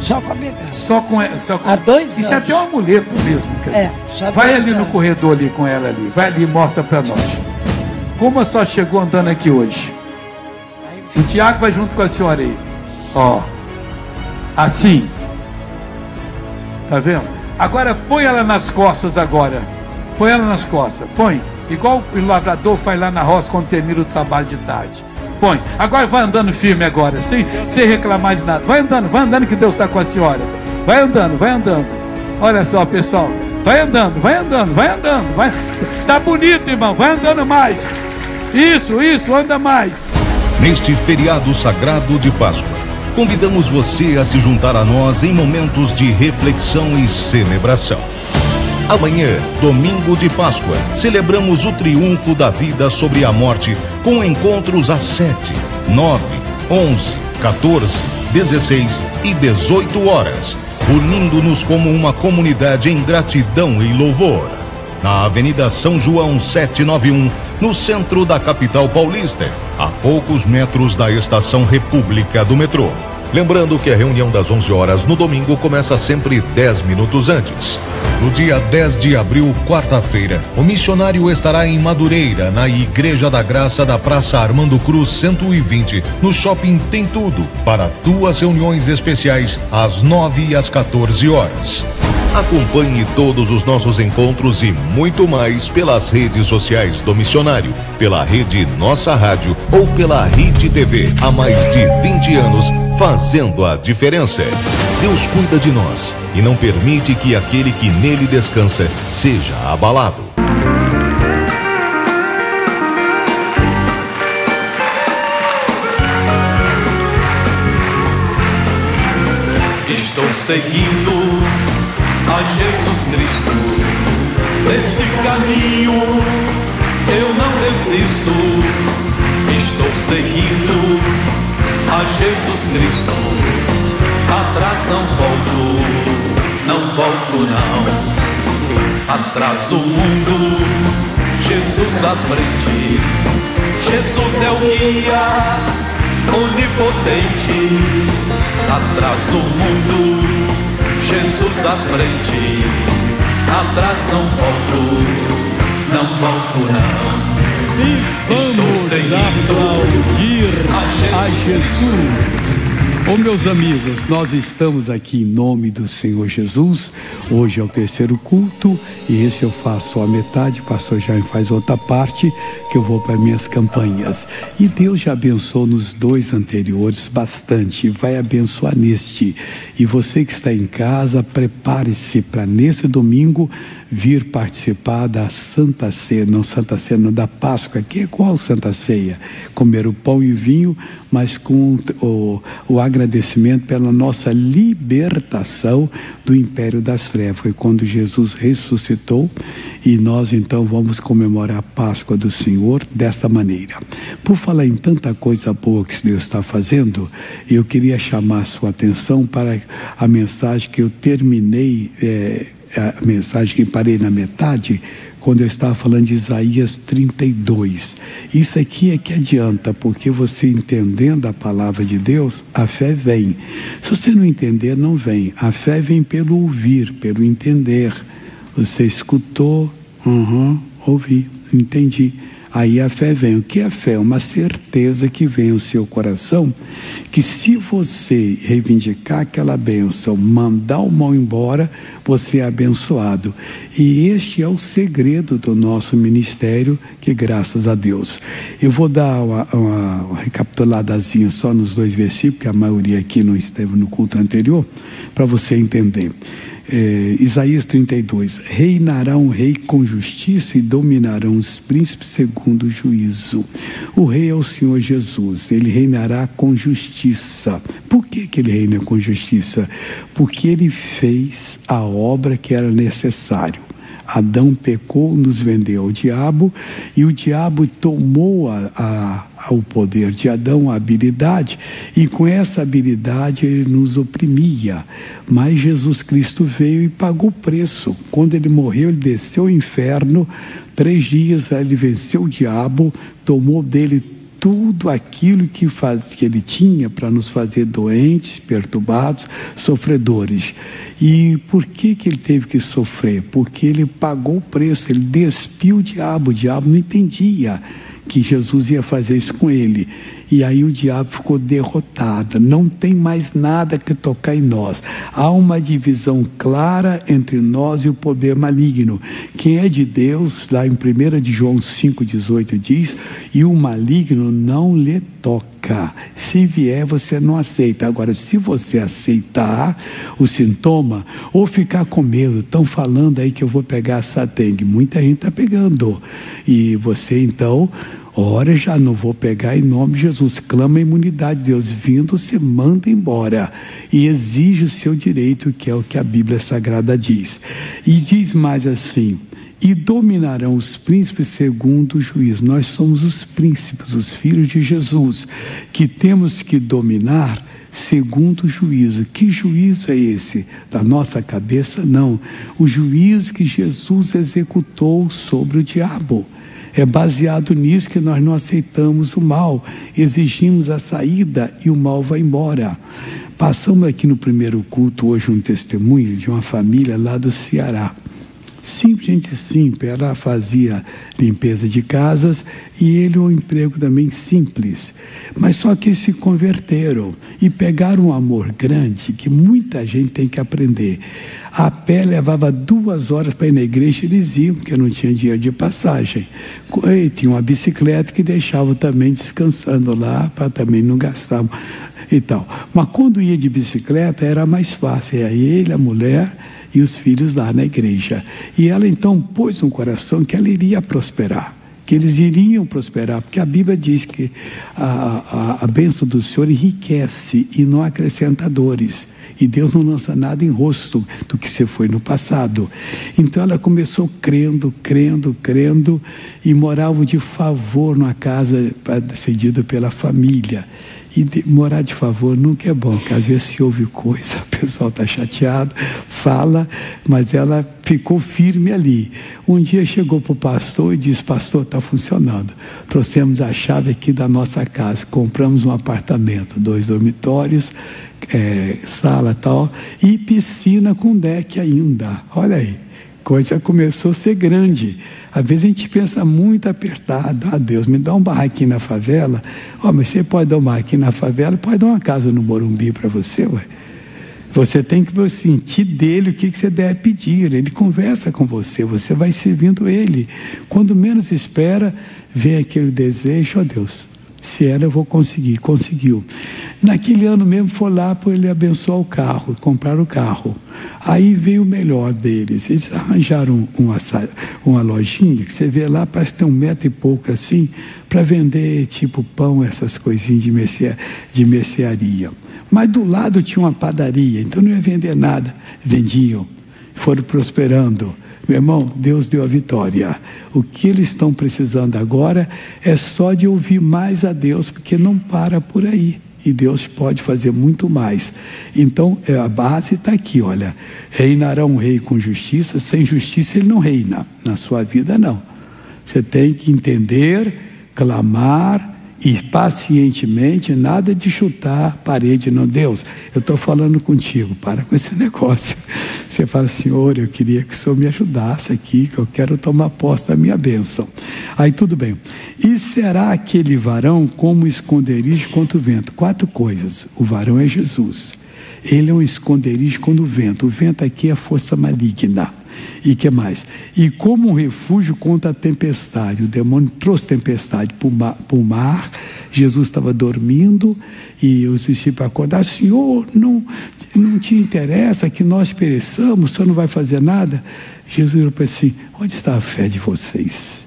Só com a casa. Só com ela. Só com... Há dois Isso é anos. até um amuleto mesmo. É, Vai ali no anos. corredor ali com ela ali. Vai ali e mostra pra nós. Como a senhora chegou andando aqui hoje? O Tiago vai junto com a senhora aí. Ó. Assim. Tá vendo? Agora põe ela nas costas agora. Põe ela nas costas. Põe. Igual o lavrador faz lá na roça quando termina o trabalho de tarde. Agora vai andando firme agora, sem, sem reclamar de nada. Vai andando, vai andando que Deus está com a senhora. Vai andando, vai andando. Olha só, pessoal. Vai andando, vai andando, vai andando. Vai... Tá bonito, irmão. Vai andando mais. Isso, isso, anda mais. Neste feriado sagrado de Páscoa, convidamos você a se juntar a nós em momentos de reflexão e celebração. Amanhã, domingo de Páscoa, celebramos o triunfo da vida sobre a morte com encontros às 7, 9, 11, 14, 16 e 18 horas, unindo-nos como uma comunidade em gratidão e louvor. Na Avenida São João 791, no centro da capital paulista, a poucos metros da estação República do metrô. Lembrando que a reunião das 11 horas no domingo começa sempre 10 minutos antes. No dia 10 de abril, quarta-feira, o missionário estará em Madureira, na Igreja da Graça da Praça Armando Cruz 120, no Shopping Tem Tudo, para duas reuniões especiais às 9 e às 14 horas. Acompanhe todos os nossos encontros e muito mais pelas redes sociais do missionário, pela rede Nossa Rádio ou pela Rede TV. Há mais de 20 anos fazendo a diferença. Deus cuida de nós e não permite que aquele que nele descansa seja abalado. Estou seguindo a Jesus Cristo. Nesse caminho eu não desisto. Estou seguindo a Jesus Cristo. Atrás não volto, não volto não. Atrás o mundo, Jesus à frente. Jesus é o guia onipotente. Atrás o mundo, Jesus à frente. Atrás não volto, não volto não. Estou Vamos aplaudir a Jesus. Ô meus amigos, nós estamos aqui em nome do Senhor Jesus. Hoje é o terceiro culto e esse eu faço só a metade. O pastor Jaime faz outra parte que eu vou para minhas campanhas. E Deus já abençoou nos dois anteriores bastante e vai abençoar neste. E você que está em casa, prepare-se para nesse domingo vir participar da Santa Ceia, não Santa Ceia, não da Páscoa, que é qual Santa Ceia? Comer o pão e o vinho, mas com o, o agradecimento pela nossa libertação do império das trevas. Foi quando Jesus ressuscitou e nós então vamos comemorar a Páscoa do Senhor dessa maneira. Por falar em tanta coisa boa que Deus está fazendo, eu queria chamar a sua atenção para a mensagem que eu terminei. É, a mensagem que parei na metade, quando eu estava falando de Isaías 32. Isso aqui é que adianta, porque você entendendo a palavra de Deus, a fé vem. Se você não entender, não vem. A fé vem pelo ouvir, pelo entender. Você escutou, uhum, ouvi, entendi. Aí a fé vem. O que é fé? Uma certeza que vem ao seu coração que se você reivindicar aquela bênção, mandar o mal embora, você é abençoado. E este é o segredo do nosso ministério, que graças a Deus. Eu vou dar uma, uma, recapituladazinha só nos dois versículos, que a maioria aqui não esteve no culto anterior, para você entender. É, Isaías 32: Reinará um rei com justiça e dominarão os príncipes segundo o juízo. O rei é o Senhor Jesus, ele reinará com justiça. Por que, que ele reina com justiça? Porque ele fez a obra que era necessário. Adão pecou, nos vendeu ao diabo e o diabo tomou a, a, o poder de Adão, a habilidade, e com essa habilidade ele nos oprimia. Mas Jesus Cristo veio e pagou o preço. Quando ele morreu, ele desceu ao inferno. Três dias ele venceu o diabo, tomou dele tudo aquilo que, faz, que ele tinha para nos fazer doentes, perturbados, sofredores. E por que, que ele teve que sofrer? Porque ele pagou o preço, ele despiu o diabo, o diabo não entendia que Jesus ia fazer isso com ele. E aí o diabo ficou derrotado. Não tem mais nada que tocar em nós. Há uma divisão clara entre nós e o poder maligno. Quem é de Deus, lá em 1 de João 5,18 diz, e o maligno não lhe toca. Se vier, você não aceita. Agora, se você aceitar o sintoma, ou ficar com medo, estão falando aí que eu vou pegar essa dengue. Muita gente está pegando. E você então Ora, já não vou pegar em nome de Jesus. Clama a imunidade de Deus. Vindo, se manda embora. E exige o seu direito, que é o que a Bíblia Sagrada diz. E diz mais assim: e dominarão os príncipes segundo o juízo. Nós somos os príncipes, os filhos de Jesus, que temos que dominar segundo o juízo. Que juízo é esse? Da nossa cabeça? Não. O juízo que Jesus executou sobre o diabo. É baseado nisso que nós não aceitamos o mal, exigimos a saída e o mal vai embora. Passamos aqui no primeiro culto hoje um testemunho de uma família lá do Ceará. Simples, gente simples, ela fazia limpeza de casas e ele um emprego também simples. Mas só que se converteram e pegaram um amor grande que muita gente tem que aprender. A pé levava duas horas para ir na igreja, eles iam, porque não tinha dinheiro de passagem. E tinha uma bicicleta que deixava também descansando lá, para também não gastar e tal. Mas quando ia de bicicleta era mais fácil, era ele, a mulher e os filhos lá na igreja. E ela então pôs no coração que ela iria prosperar que eles iriam prosperar, porque a Bíblia diz que a, a, a bênção do Senhor enriquece e não acrescenta dores. E Deus não lança nada em rosto do que você foi no passado. Então ela começou crendo, crendo, crendo e morava de favor numa casa cedida pela família. E de, morar de favor nunca é bom, porque às vezes se ouve coisa, o pessoal está chateado, fala, mas ela ficou firme ali. Um dia chegou para o pastor e disse: Pastor, está funcionando. Trouxemos a chave aqui da nossa casa, compramos um apartamento, dois dormitórios, é, sala tal, e piscina com deck ainda. Olha aí, coisa começou a ser grande. Às vezes a gente pensa muito apertado. Ah, Deus, me dá um barraquinho na favela. Oh, mas você pode dar um barraquinho na favela, pode dar uma casa no Morumbi para você, ué. Você tem que sentir dele o que, que você deve pedir. Ele conversa com você, você vai servindo ele. Quando menos espera, vem aquele desejo, ó oh, Deus, se era, eu vou conseguir. Conseguiu. Naquele ano mesmo, foi lá para ele abençoar o carro, comprar o carro. Aí veio o melhor deles. Eles arranjaram uma, uma lojinha que você vê lá, parece que tem um metro e pouco assim, para vender tipo pão, essas coisinhas de, de mercearia. Mas do lado tinha uma padaria, então não ia vender nada. Vendiam, foram prosperando. Meu irmão, Deus deu a vitória. O que eles estão precisando agora é só de ouvir mais a Deus, porque não para por aí. E Deus pode fazer muito mais. Então, é, a base está aqui: olha, reinará um rei com justiça, sem justiça ele não reina. Na sua vida, não. Você tem que entender, clamar, e pacientemente, nada de chutar parede, não. Deus, eu estou falando contigo, para com esse negócio. Você fala, Senhor, eu queria que o Senhor me ajudasse aqui, que eu quero tomar posse da minha bênção. Aí tudo bem. E será aquele varão como esconderijo contra o vento? Quatro coisas. O varão é Jesus. Ele é um esconderijo contra o vento. O vento aqui é a força maligna. E que mais? E como um refúgio contra a tempestade. O demônio trouxe tempestade para o mar. Jesus estava dormindo e os discípulos acordaram. Senhor, não, não te interessa que nós pereçamos? O Senhor não vai fazer nada? Jesus falou assim: Onde está a fé de vocês?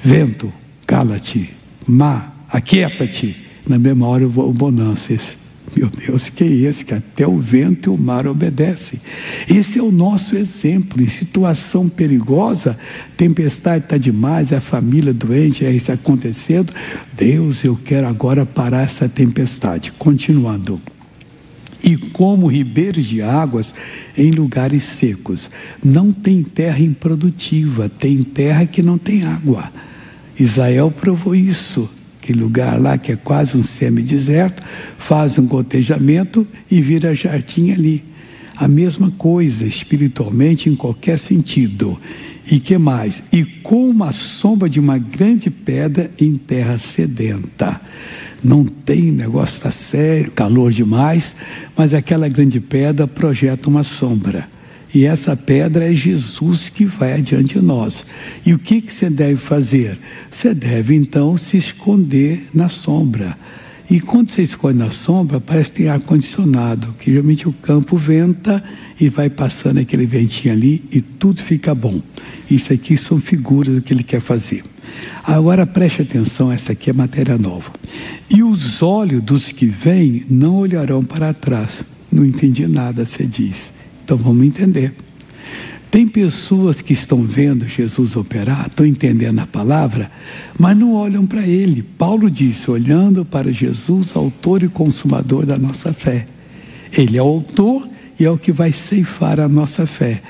Vento, cala-te. Mar, aquieta-te. Na mesma hora, o bonança. Esse meu Deus, que é esse que até o vento e o mar obedecem? Esse é o nosso exemplo. Em situação perigosa, tempestade está demais, a família doente, é isso acontecendo. Deus, eu quero agora parar essa tempestade. Continuando e como ribeiros de águas em lugares secos. Não tem terra improdutiva, tem terra que não tem água. Israel provou isso aquele lugar lá que é quase um semideserto, faz um gotejamento e vira jardim ali. A mesma coisa espiritualmente em qualquer sentido. E que mais? E como a sombra de uma grande pedra em terra sedenta. Não tem negócio está sério, calor demais, mas aquela grande pedra projeta uma sombra. E essa pedra é Jesus que vai adiante de nós. E o que, que você deve fazer? Você deve então se esconder na sombra. E quando você esconde na sombra, parece que tem ar-condicionado, que geralmente o campo venta e vai passando aquele ventinho ali e tudo fica bom. Isso aqui são figuras do que ele quer fazer. Agora preste atenção, essa aqui é matéria nova. E os olhos dos que vêm não olharão para trás. Não entendi nada, você diz. Então vamos entender. Tem pessoas que estão vendo Jesus operar, estão entendendo a palavra, mas não olham para ele. Paulo disse: olhando para Jesus, autor e consumador da nossa fé. Ele é o autor e é o que vai ceifar a nossa fé.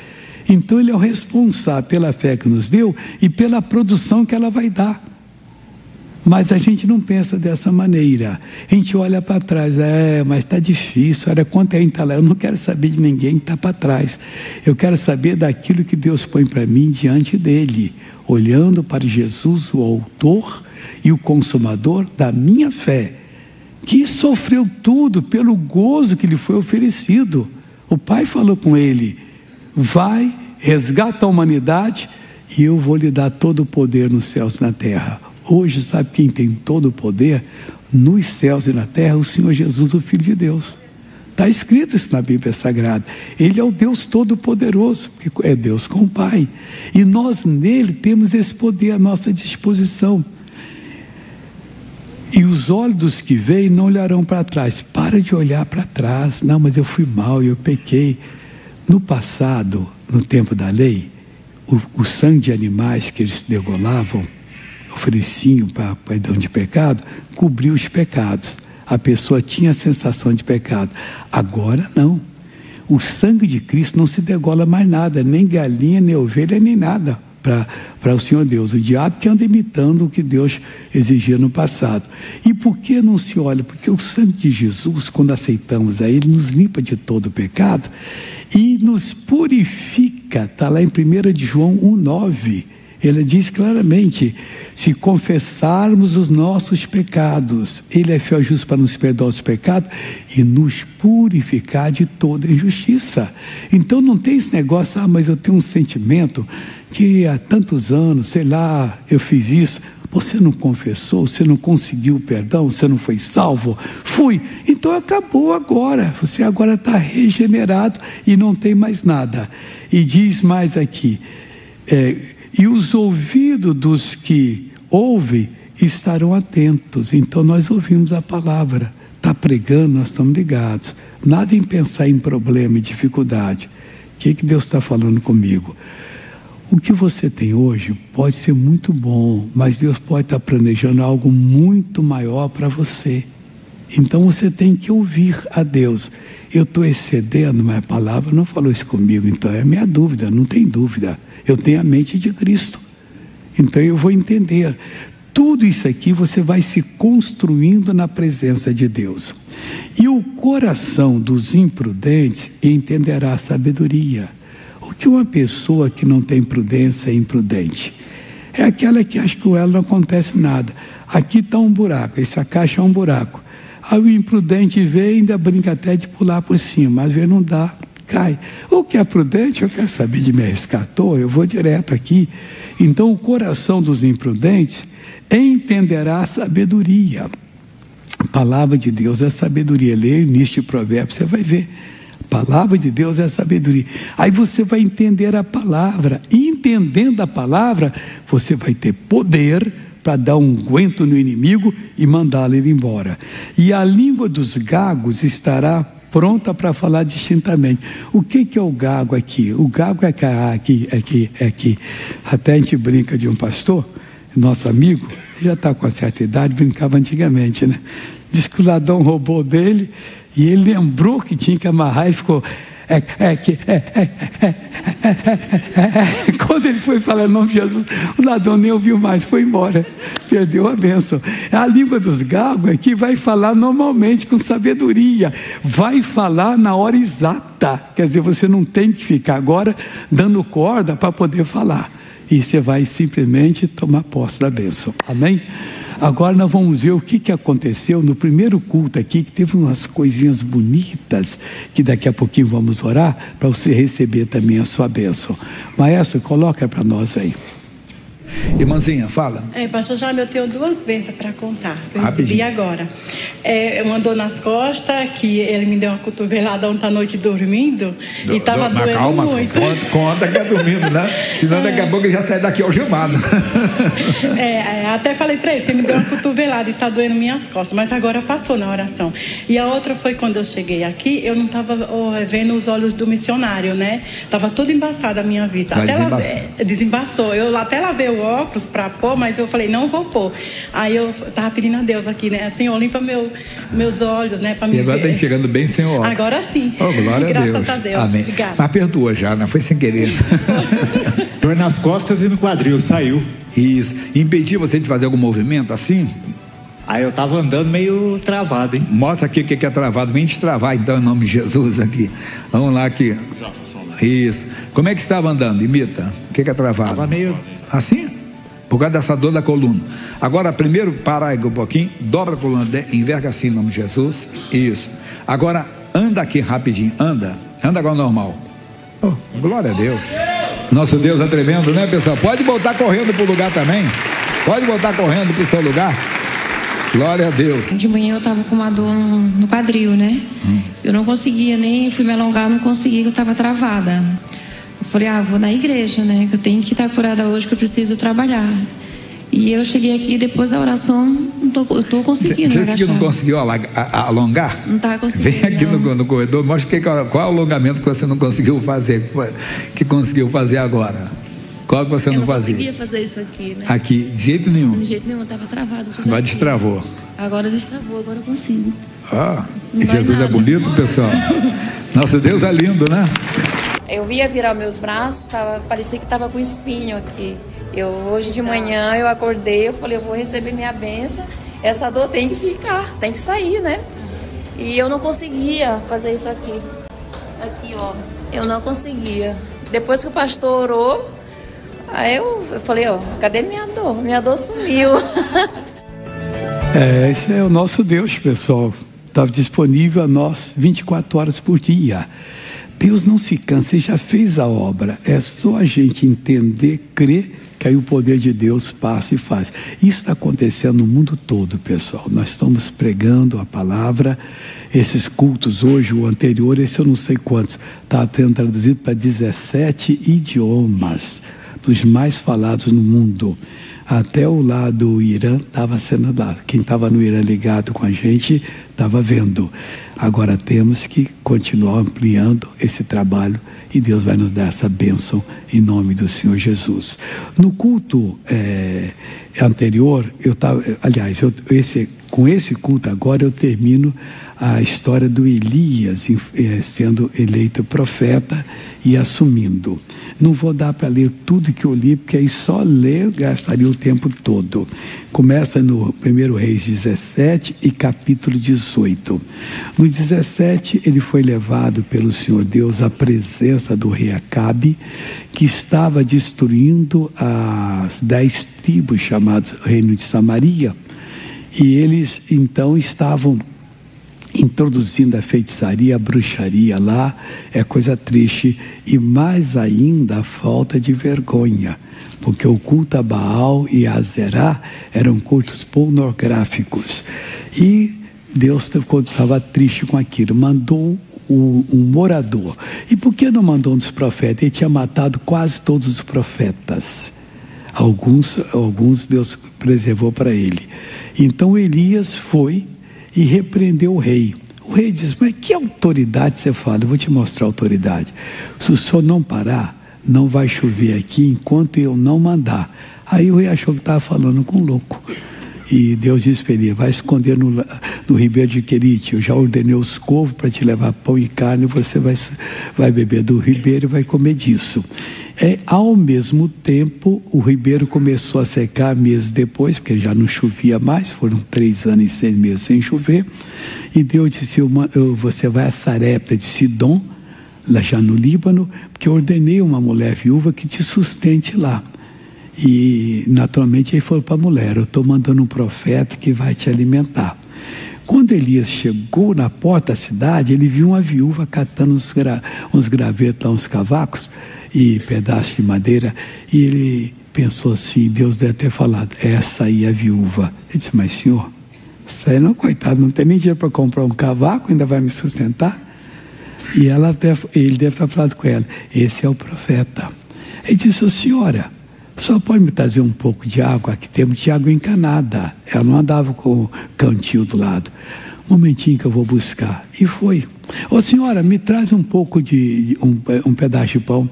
Então ele é o responsável pela fé que nos deu e pela produção que ela vai dar. Mas a gente não pensa dessa maneira. A gente olha para trás, é, mas está difícil. Olha quanto é está lá. Eu não quero saber de ninguém que está para trás. Eu quero saber daquilo que Deus põe para mim diante dele, olhando para Jesus, o autor e o consumador da minha fé, que sofreu tudo pelo gozo que lhe foi oferecido. O Pai falou com ele: vai, resgata a humanidade e eu vou lhe dar todo o poder nos céus e na terra. Hoje, sabe quem tem todo o poder? Nos céus e na terra, o Senhor Jesus, o Filho de Deus. Está escrito isso na Bíblia Sagrada. Ele é o Deus Todo-Poderoso, que é Deus com o Pai. E nós nele temos esse poder à nossa disposição. E os olhos dos que veem não olharão para trás. Para de olhar para trás. Não, mas eu fui mal, eu pequei. No passado, no tempo da lei, o, o sangue de animais que eles degolavam ofereciam para perdão de pecado, cobriu os pecados. A pessoa tinha a sensação de pecado. Agora não. O sangue de Cristo não se degola mais nada, nem galinha, nem ovelha, nem nada para o Senhor Deus. O diabo que anda imitando o que Deus exigia no passado. E por que não se olha? Porque o sangue de Jesus, quando aceitamos a Ele, nos limpa de todo o pecado e nos purifica. Está lá em 1 de João 1,9. Ele diz claramente: se confessarmos os nossos pecados, Ele é fiel e justo para nos perdoar os pecados e nos purificar de toda injustiça. Então não tem esse negócio, ah, mas eu tenho um sentimento que há tantos anos, sei lá, eu fiz isso. Você não confessou, você não conseguiu perdão, você não foi salvo? Fui. Então acabou agora. Você agora está regenerado e não tem mais nada. E diz mais aqui. É, e os ouvidos dos que ouvem estarão atentos. Então nós ouvimos a palavra, está pregando, nós estamos ligados. Nada em pensar em problema e dificuldade. O que, que Deus está falando comigo? O que você tem hoje pode ser muito bom, mas Deus pode estar planejando algo muito maior para você. Então você tem que ouvir a Deus. Eu estou excedendo, mas a palavra não falou isso comigo, então é minha dúvida, não tem dúvida. Eu tenho a mente de Cristo. Então eu vou entender. Tudo isso aqui você vai se construindo na presença de Deus. E o coração dos imprudentes entenderá a sabedoria. O que uma pessoa que não tem prudência é imprudente? É aquela que acha que com ela não acontece nada. Aqui está um buraco, essa caixa é um buraco. Aí o imprudente vê e ainda brinca até de pular por cima, mas vê não dá cai. O que é prudente, eu quero saber de me arriscar eu vou direto aqui. Então, o coração dos imprudentes entenderá a sabedoria. A palavra de Deus é sabedoria. Leia o início de Provérbios, você vai ver. A palavra de Deus é sabedoria. Aí você vai entender a palavra. E entendendo a palavra, você vai ter poder para dar um guento no inimigo e mandá-lo embora. E a língua dos gagos estará pronta para falar distintamente. O que, que é o gago aqui? O gago é que, é que, é é que até a gente brinca de um pastor, nosso amigo, já está com uma certa idade, brincava antigamente, né? Diz que o ladrão roubou dele e ele lembrou que tinha que amarrar e ficou. É, é que é, é, é, quando ele foi falar o nome de Jesus, o ladrão nem ouviu mais, foi embora, perdeu a bênção. A língua dos gagos é que vai falar normalmente com sabedoria, vai falar na hora exata. Quer dizer, você não tem que ficar agora dando corda para poder falar. E você vai simplesmente tomar posse da bênção. Amém? Agora nós vamos ver o que, que aconteceu no primeiro culto aqui, que teve umas coisinhas bonitas, que daqui a pouquinho vamos orar, para você receber também a sua bênção. Maestro, coloca para nós aí. Irmãzinha, fala. É, pastor Jaime, eu tenho duas bênçãos para contar. Eu recebi agora. É, uma dor nas costas, que ele me deu uma cotovelada ontem à noite dormindo. Do, e estava doendo calma, muito. Conta, conta que é dormindo, né? Senão daqui a pouco ele já sai daqui algemado. é, é, até falei para ele, você me deu uma cotovelada e está doendo minhas costas. Mas agora passou na oração. E a outra foi quando eu cheguei aqui, eu não estava oh, vendo os olhos do missionário, né? Estava tudo embaçado a minha vista. Até desembaçou. Ela, desembaçou. Eu até lavei o óculos para pôr, mas eu falei, não vou pôr. Aí eu tava pedindo a Deus aqui, né? Senhor, limpa meu, meus olhos, né? Para me e agora está enxergando bem sem óculos. Agora sim. Oh, glória Graças a Deus. a Deus. Amém. Mas perdoa já, né? Foi sem querer. Dor nas costas e no quadril, saiu. Isso. Impedir você de fazer algum movimento assim? Aí eu tava andando meio travado, hein? Mostra aqui o que é travado. Vem te travar então, em nome de Jesus aqui. Vamos lá aqui. Isso. Como é que estava andando? Imita. O que é travado? Tava meio. Assim? por causa dessa dor da coluna. Agora, primeiro, para aí um pouquinho, dobra a coluna, enverga assim em nome de Jesus. Isso. Agora, anda aqui rapidinho, anda. Anda agora normal. Oh, glória a Deus. Nosso Deus é tremendo, né, pessoal? Pode voltar correndo para o lugar também. Pode voltar correndo para o seu lugar. Glória a Deus. De manhã eu estava com uma dor no quadril, né? Hum. Eu não conseguia nem fui me alongar, não conseguia, eu estava travada. Eu falei, ah, vou na igreja, né? Que eu tenho que estar curada hoje, que eu preciso trabalhar. E eu cheguei aqui depois da oração, não tô, eu tô conseguindo. Você que não conseguiu alongar? Não estava conseguindo. Vem aqui no, no, corredor, mostra qual, qual alongamento que você não conseguiu fazer, que conseguiu fazer agora. Qual que você eu não, fazia? Eu não conseguia fazer isso aqui, né? Aqui, de jeito nenhum? De jeito nenhum, estava travado tudo Mas destravou? Agora destravou, agora eu consigo. Ah, Jesus é bonito, pessoal. Nosso Deus é lindo, né? Eu via virar meus braços, tava, parecia que estava com espinho aqui. Eu hoje de manhã eu acordei, eu falei, eu vou receber minha benção. Essa dor tem que ficar, tem que sair, né? E eu não conseguia fazer isso aqui. Aqui, ó. Eu não conseguia. Depois que o pastor orou, aí eu, falei, ó, cadê minha dor? Minha dor sumiu. É, esse é o nosso Deus, pessoal. Está disponível a nós 24 horas por dia. Deus não se cansa, Ele já fez a obra. É só a gente entender, crer, que aí o poder de Deus passa e faz. Isso está acontecendo no mundo todo, pessoal. Nós estamos pregando a palavra. Esses cultos hoje, o anterior, esse eu não sei quantos, está sendo traduzido para 17 idiomas, dos mais falados no mundo até o lado do Irã estava sendo dado. Quem estava no Irã ligado com a gente estava vendo. Agora temos que continuar ampliando esse trabalho e Deus vai nos dar essa bênção em nome do Senhor Jesus. No culto é, anterior, eu estava, aliás, eu, esse, com esse culto agora eu termino a história do Elias é, sendo eleito profeta e assumindo. Não vou dar para ler tudo que eu li, porque aí só ler gastaria o tempo todo. Começa no 1 Reis 17 e capítulo 18. No 17, ele foi levado pelo Senhor Deus à presença do rei Acabe, que estava destruindo as dez tribos chamadas Reino de Samaria. E eles então estavam introduzindo a feitiçaria, a bruxaria lá, é coisa triste. E mais ainda a falta de vergonha, porque o culto a Baal e a Zerá eram cultos pornográficos. E Deus estava triste com aquilo, mandou um morador. E por que não mandou um dos profetas? Ele tinha matado quase todos os profetas. Alguns, alguns Deus preservou para ele. Então Elias foi e repreendeu o rei. O rei diz: Mas que autoridade você fala? Eu vou te mostrar a autoridade. Se o senhor não parar, não vai chover aqui enquanto eu não mandar. Aí o rei achou que estava falando com um louco. E Deus disse para ele: vai esconder no, no ribeiro de Querite. Eu já ordenei os corvos para te levar pão e carne. Você vai, vai beber do ribeiro e vai comer disso. É, ao mesmo tempo, o ribeiro começou a secar meses depois, porque já não chovia mais, foram três anos e seis meses sem chover. E Deus disse: uma, eu, Você vai a Sarepta de Sidom, lá já no Líbano, porque eu ordenei uma mulher viúva que te sustente lá. E naturalmente ele falou para a mulher: Eu estou mandando um profeta que vai te alimentar. Quando Elias chegou na porta da cidade, ele viu uma viúva catando uns, gra, uns gravetos, uns cavacos e pedaços de madeira, e ele pensou assim: Deus deve ter falado, essa aí é viúva. Ele disse: Mas senhor, essa aí não, coitado, não tem nem dinheiro para comprar um cavaco, ainda vai me sustentar? E ela deve, ele deve ter falado com ela: Esse é o profeta. Ele disse: oh, Senhora, só pode me trazer um pouco de água? Aqui temos de água encanada. Ela não andava com o cantil do lado. Um momentinho que eu vou buscar. E foi. Ô oh, senhora, me traz um pouco de, um, um pedaço de pão.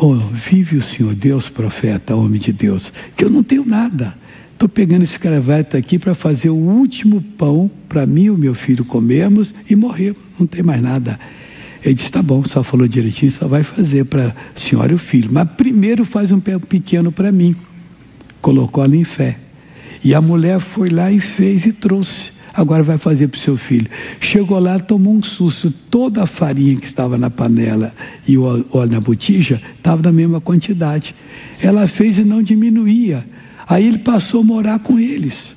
Oh, vive o Senhor, Deus profeta, homem de Deus, que eu não tenho nada. Estou pegando esse cravata aqui para fazer o último pão para mim e o meu filho comermos e morrer. Não tem mais nada. Ele disse: tá bom, só falou direitinho, só vai fazer para a senhora e o filho. Mas primeiro faz um pequeno para mim. Colocou ela em fé. E a mulher foi lá e fez e trouxe. Agora vai fazer para o seu filho. Chegou lá, tomou um susto. Toda a farinha que estava na panela e o óleo na botija estava na mesma quantidade. Ela fez e não diminuía. Aí ele passou a morar com eles.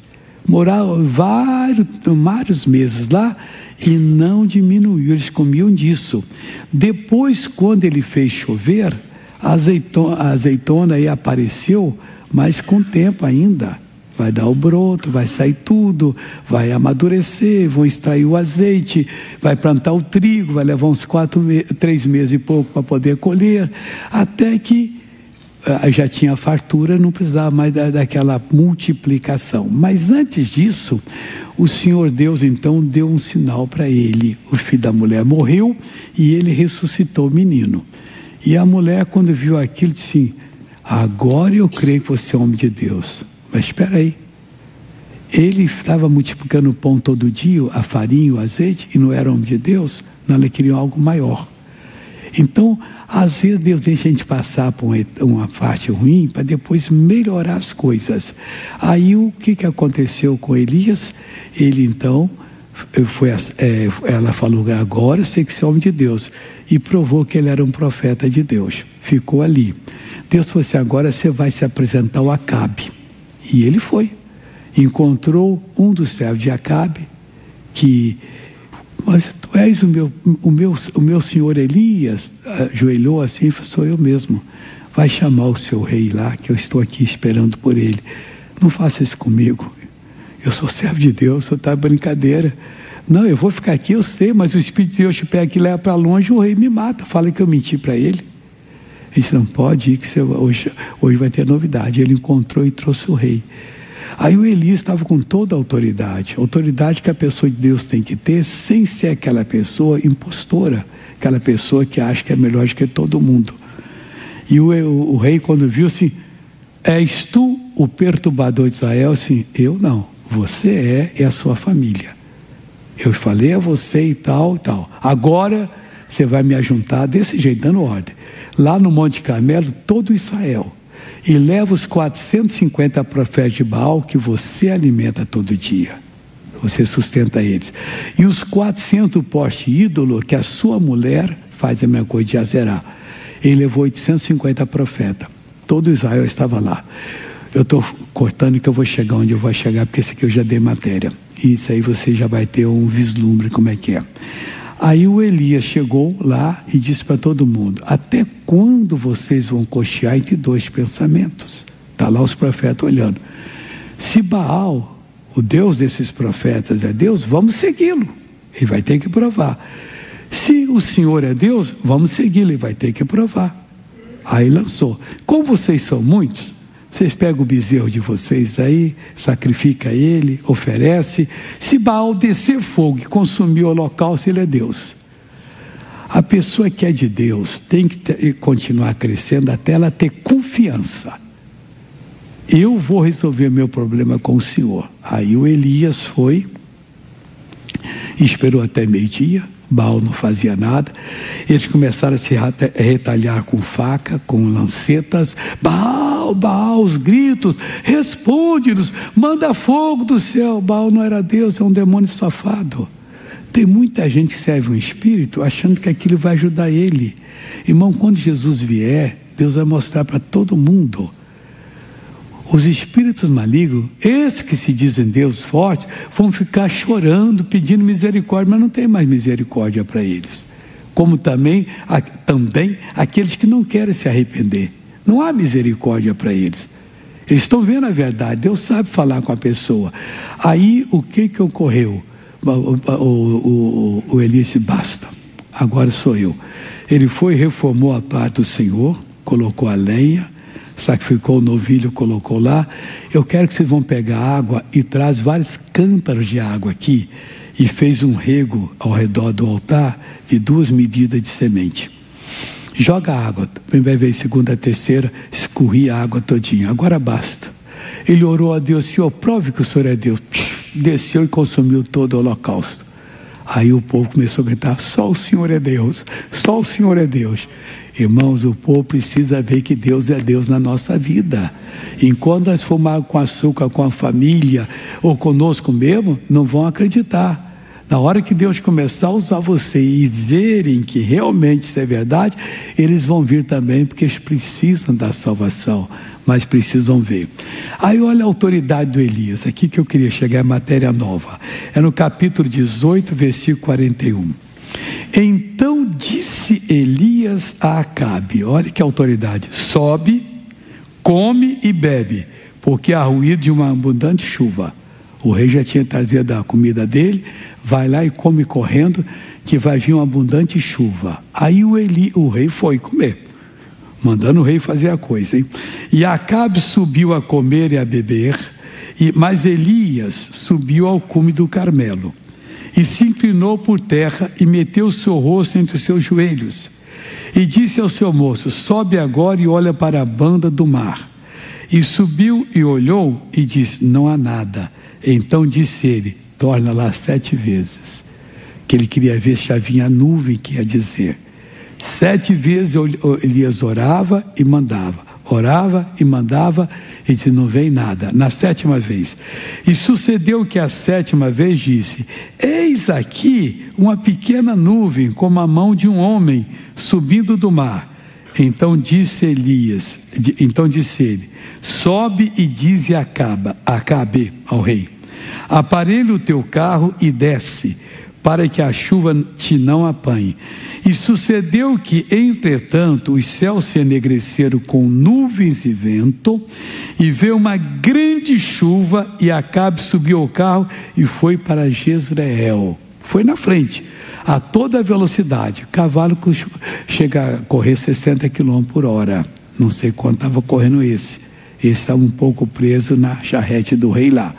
Morar vários, vários meses lá e não diminuiu, eles comiam disso. Depois, quando ele fez chover, a azeitona, a azeitona aí apareceu, mas com tempo ainda. Vai dar o broto, vai sair tudo, vai amadurecer, vão extrair o azeite, vai plantar o trigo, vai levar uns quatro, três meses e pouco para poder colher, até que ah, já tinha fartura, não precisava mais da, daquela multiplicação. Mas antes disso, o Senhor Deus então deu um sinal para ele. O filho da mulher morreu e ele ressuscitou o menino. E a mulher, quando viu aquilo, disse assim: Agora eu creio que você é homem de Deus. Mas espera aí. Ele estava multiplicando o pão todo dia, a farinha, o azeite, e não era homem de Deus, não, ele queria algo maior. Então, às vezes Deus deixa a gente passar por uma parte ruim para depois melhorar as coisas. Aí o que, que aconteceu com Elias? Ele então foi, é, ela falou agora sei que você é homem de Deus e provou que ele era um profeta de Deus. Ficou ali. Deus falou assim: agora você vai se apresentar ao Acabe. E ele foi. Encontrou um dos servos de Acabe que mas tu és o meu, o meu, o meu senhor Elias, ajoelhou assim e sou eu mesmo. Vai chamar o seu rei lá, que eu estou aqui esperando por ele. Não faça isso comigo. Eu sou servo de Deus, você está brincadeira. Não, eu vou ficar aqui, eu sei, mas o Espírito de Deus te pega e leva para longe, o rei me mata. Fala que eu menti para ele. Disse, não pode ir, que você, hoje, hoje vai ter novidade. Ele encontrou e trouxe o rei. Aí o Elias estava com toda a autoridade, autoridade que a pessoa de Deus tem que ter, sem ser aquela pessoa impostora, aquela pessoa que acha que é melhor do que todo mundo. E o, o, o rei, quando viu assim, és tu o perturbador de Israel? Assim, eu não, você é e a sua família. Eu falei a você e tal e tal. Agora você vai me ajuntar desse jeito, dando ordem. Lá no Monte Carmelo, todo Israel e leva os 450 profetas de Baal que você alimenta todo dia. Você sustenta eles. E os 400 postes ídolo que a sua mulher faz a mesma coisa de Azerá. Ele levou 850 profetas. Todo Israel estava lá. Eu estou cortando que eu vou chegar onde eu vou chegar, porque esse aqui eu já dei matéria. Isso aí você já vai ter um vislumbre como é que é. Aí o Elias chegou lá e disse para todo mundo: Até quando vocês vão cochear entre dois pensamentos? Está lá os profetas olhando. Se Baal, o Deus desses profetas, é Deus, vamos segui-lo. Ele vai ter que provar. Se o Senhor é Deus, vamos segui-lo. Ele vai ter que provar. Aí lançou. Como vocês são muitos, vocês pegam o bezerro de vocês aí, sacrifica ele, oferece. Se Baal descer fogo e consumir o holocausto, ele é Deus. A pessoa que é de Deus tem que ter, continuar crescendo até ela ter confiança Eu vou resolver meu problema com o senhor. Aí o Elias foi, esperou até meio-dia. Baal não fazia nada. Eles começaram a se retalhar com faca, com lancetas. Baal, Baal, os gritos, responde-nos, manda fogo do céu. Baal não era Deus, é um demônio safado. Tem muita gente que serve um espírito achando que aquilo vai ajudar ele. Irmão, quando Jesus vier, Deus vai mostrar para todo mundo. Os espíritos malignos, esses que se dizem Deus forte, vão ficar chorando, pedindo misericórdia, mas não tem mais misericórdia para eles. Como também, também aqueles que não querem se arrepender. Não há misericórdia para eles. Eles estão vendo a verdade, Deus sabe falar com a pessoa. Aí o que, que ocorreu? O, o, o, o Elias basta, agora sou eu. Ele foi, reformou a parte do Senhor, colocou a lenha, sacrificou o novilho, colocou lá. Eu quero que vocês vão pegar água e traz vários cântaros de água aqui. E fez um rego ao redor do altar de duas medidas de semente. Joga água, vai ver segunda, terceira, escorria a água todinha. Agora basta. Ele orou a Deus, Senhor, prove que o Senhor é Deus. Desceu e consumiu todo o holocausto. Aí o povo começou a gritar: só o Senhor é Deus, só o Senhor é Deus. Irmãos, o povo precisa ver que Deus é Deus na nossa vida. Enquanto nós formos com açúcar com a família ou conosco mesmo, não vão acreditar. Na hora que Deus começar a usar você e verem que realmente isso é verdade, eles vão vir também, porque eles precisam da salvação, mas precisam ver. Aí olha a autoridade do Elias, aqui que eu queria chegar, é matéria nova. É no capítulo 18, versículo 41. Então disse Elias a Acabe: olha que autoridade, sobe, come e bebe, porque há ruído de uma abundante chuva. O rei já tinha trazido a comida dele, vai lá e come correndo, que vai vir uma abundante chuva. Aí o, Eli, o rei foi comer, mandando o rei fazer a coisa. Hein? E Acabe subiu a comer e a beber, e, mas Elias subiu ao cume do Carmelo e se inclinou por terra e meteu o seu rosto entre os seus joelhos. E disse ao seu moço: Sobe agora e olha para a banda do mar. E subiu e olhou e disse: Não há nada. Então disse ele: Torna lá sete vezes. Que ele queria ver se já vinha a nuvem que ia dizer. Sete vezes Elias orava e mandava orava e mandava, e disse: Não vem nada. Na sétima vez. E sucedeu que a sétima vez disse: Eis aqui uma pequena nuvem, como a mão de um homem subindo do mar. Então disse Elias, então disse ele: Sobe e dize acaba, acabe ao rei: Aparelha o teu carro e desce, para que a chuva te não apanhe. E sucedeu que, entretanto, os céus se enegreceram com nuvens e vento, e veio uma grande chuva, e Acabe subiu ao carro e foi para Jezreel. Foi na frente, a toda velocidade. Cavalo chega a correr 60 km por hora. Não sei quanto estava correndo esse. Esse estava um pouco preso na charrete do rei lá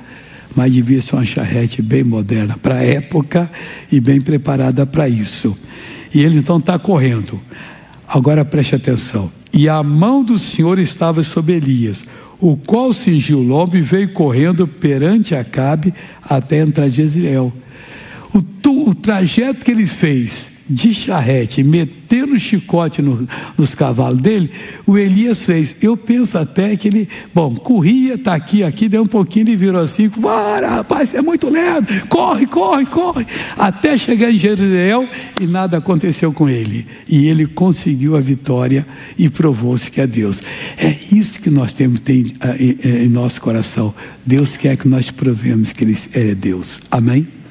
mas devia ser uma charrete bem moderna para a época e bem preparada para isso. E ele então está correndo. Agora preste atenção. E a mão do Senhor estava sobre Elias, o qual cingiu o lombo e veio correndo perante Acabe até entrar em Jezreel. O, o trajeto que ele fez de charrete, metendo chicote no, nos cavalos dele, o Elias fez. Eu penso até que ele, bom, corria, está aqui, aqui, deu um pouquinho, ele virou assim, para, rapaz, é muito lento, corre, corre, corre, até chegar em Jezreel e nada aconteceu com ele. E ele conseguiu a vitória e provou-se que é Deus. É isso que nós temos tem, ah, em, em nosso coração. Deus quer que nós provemos que Ele é Deus. Amém?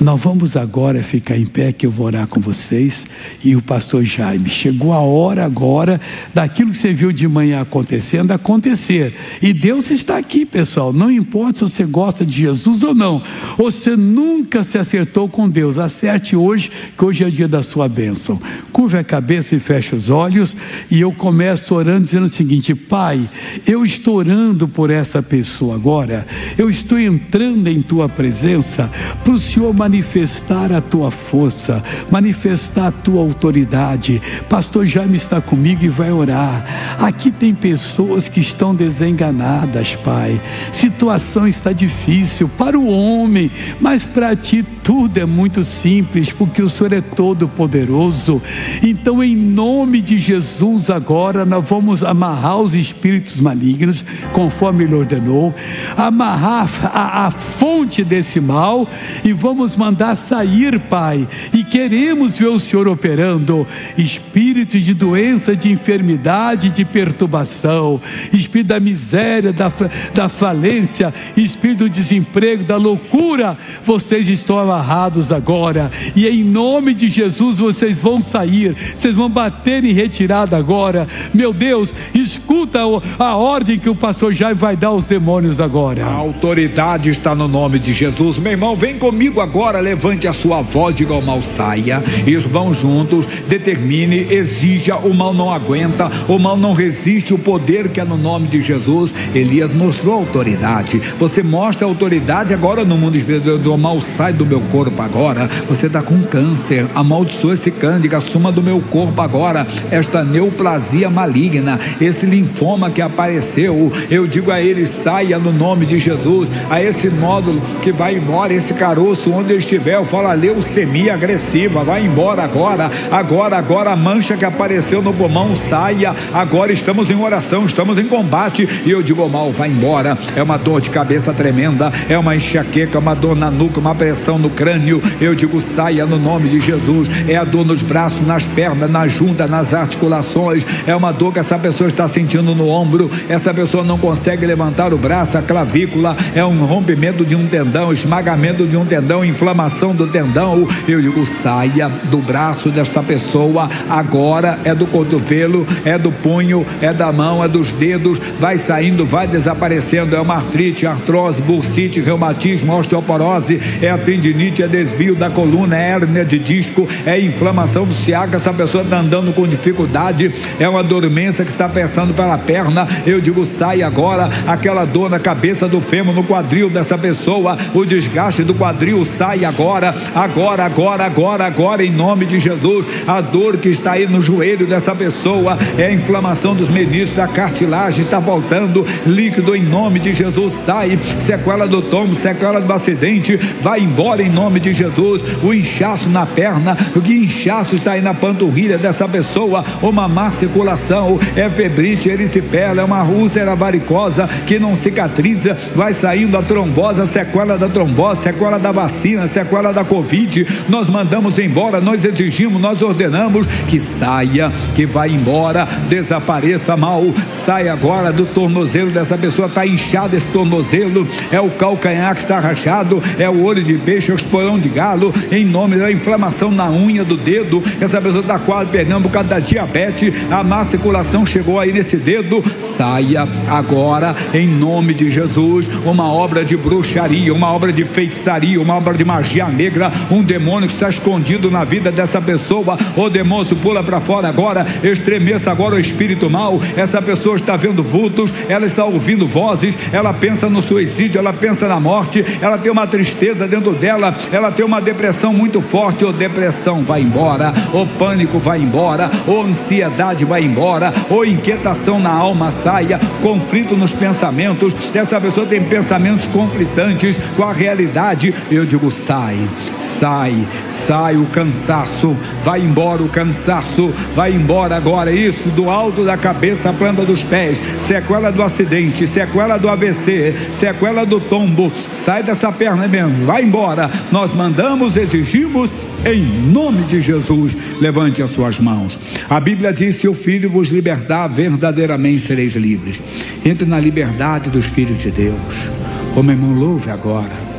Nós vamos agora ficar em pé, que eu vou orar com vocês. E o pastor Jaime, chegou a hora agora daquilo que você viu de manhã acontecendo, acontecer. E Deus está aqui, pessoal. Não importa se você gosta de Jesus ou não. Ou você nunca se acertou com Deus. Acerte hoje, que hoje é o dia da sua bênção. Curve a cabeça e feche os olhos. E eu começo orando, dizendo o seguinte: Pai, eu estou orando por essa pessoa agora. Eu estou entrando em tua presença para o Senhor Senhor manifestar a tua força, manifestar a tua autoridade. Pastor Jaime está comigo e vai orar. Aqui tem pessoas que estão desenganadas, Pai. Situação está difícil para o homem, mas para ti tudo é muito simples, porque o Senhor é todo poderoso. Então, em nome de Jesus, agora nós vamos amarrar os espíritos malignos, conforme Ele ordenou, amarrar a, a fonte desse mal e vamos mandar sair, Pai. E queremos ver o Senhor operando espírito de doença, de enfermidade, de perturbação, espírito da miséria, da, da falência, espírito do desemprego, da loucura. Vocês estão amarrados agora, e em nome de Jesus vocês vão sair, vocês vão bater em retirada agora. Meu Deus, escuta a ordem que o pastor Jair vai dar aos demônios agora. A autoridade está no nome de Jesus. Meu irmão, vem comigo agora, levante a sua voz, diga ao mal saia. Eles vão juntos, determine, exija, o mal não aguenta, o mal não resiste o poder que é no nome de Jesus. Elias mostrou autoridade. Você mostra autoridade agora no mundo espiritual. O mal sai do meu corpo agora. Você está com câncer. Amaldiçoa esse cândido, assuma do meu corpo agora esta neoplasia maligna, esse linfoma que apareceu. Eu digo a ele: saia no nome de Jesus. A esse nódulo que vai embora, esse caroço, onde estiver, eu falo a leucemia agressiva, vai embora agora. Agora, agora a mancha que apareceu no pulmão saia. Agora estamos em oração, estamos em combate. E eu digo: mal, vai embora. É uma dor de cabeça tremenda, é uma enxaqueca, uma dor na nuca, uma pressão no crânio. Eu digo: saia no nome de Jesus. É a dor nos braços, nas pernas, na junta, nas articulações. É uma dor que essa pessoa está sentindo no ombro. Essa pessoa não consegue levantar o braço, a clavícula. É um rompimento de um tendão, esmagamento de um tendão, inflamação do tendão. Eu digo: saia do braço desta pessoa. Agora é do cotovelo, é do punho, é da mão, é dos dedos. Vai saindo, vai desaparecendo. É uma artrite, artrose, bursite, reumatismo, osteoporose. É a tendinite, é desvio da coluna, é hérnia de disco, é inflamação do ciático. Essa pessoa está andando com dificuldade. É uma dormência que está passando pela perna. Eu digo: sai agora. Aquela dor na cabeça do fêmur, no quadril dessa pessoa. O desgaste do quadril sai agora. Agora, agora, agora, agora, em nome de Jesus. A dor que está aí no joelho dessa pessoa é a inflamação dos meniscos, da cartilagem está voltando. Líquido em nome de Jesus sai. Sequela do tombo, sequela do acidente, vai embora em nome de Jesus. O inchaço na perna, o que inchaço está aí na panturrilha dessa pessoa, uma má circulação, é febrite, erisipela, é uma úlcera varicosa que não cicatriza, vai saindo a trombose, a sequela da trombose, sequela da vacina, sequela da Covid. Nós mandamos embora, nós exigimos, nós ordenamos que saia, que vai embora, desapareça mal, sai agora do tornozelo dessa pessoa, está inchado esse tornozelo, é o calcanhar que está rachado, é o olho de peixe, é o esporão de galo, em nome da inflamação na unha do dedo, essa pessoa está quase perdendo por causa da diabetes, a má circulação chegou aí nesse dedo, saia agora, em nome de Jesus, uma obra de bruxaria, uma obra de feitiçaria, uma obra de magia negra, um demônio que está escondido na vida dessa pessoa, o demônio pula para fora agora, estremeça agora o espírito mal, essa pessoa está vendo vultos, ela está ouvindo vozes, ela pensa no suicídio, ela pensa na morte, ela tem uma tristeza dentro dela, ela tem uma depressão muito forte, ou depressão vai embora, o pânico vai embora, ou ansiedade vai embora, ou inquietação na alma saia, conflito nos pensamentos, essa pessoa tem pensamentos conflitantes com a realidade, eu digo sai, sai, sai o cansaço, vai embora o cansaço, vai embora agora isso do alto da cabeça à planta dos pés, sequela do acidente, sequela do AVC, sequela do tombo, sai dessa perna mesmo, vai embora. Nós mandamos, exigimos em nome de Jesus, levante as suas mãos. A Bíblia diz: Se o Filho vos libertar, verdadeiramente sereis livres. Entre na liberdade dos filhos de Deus. Meu irmão, louve agora.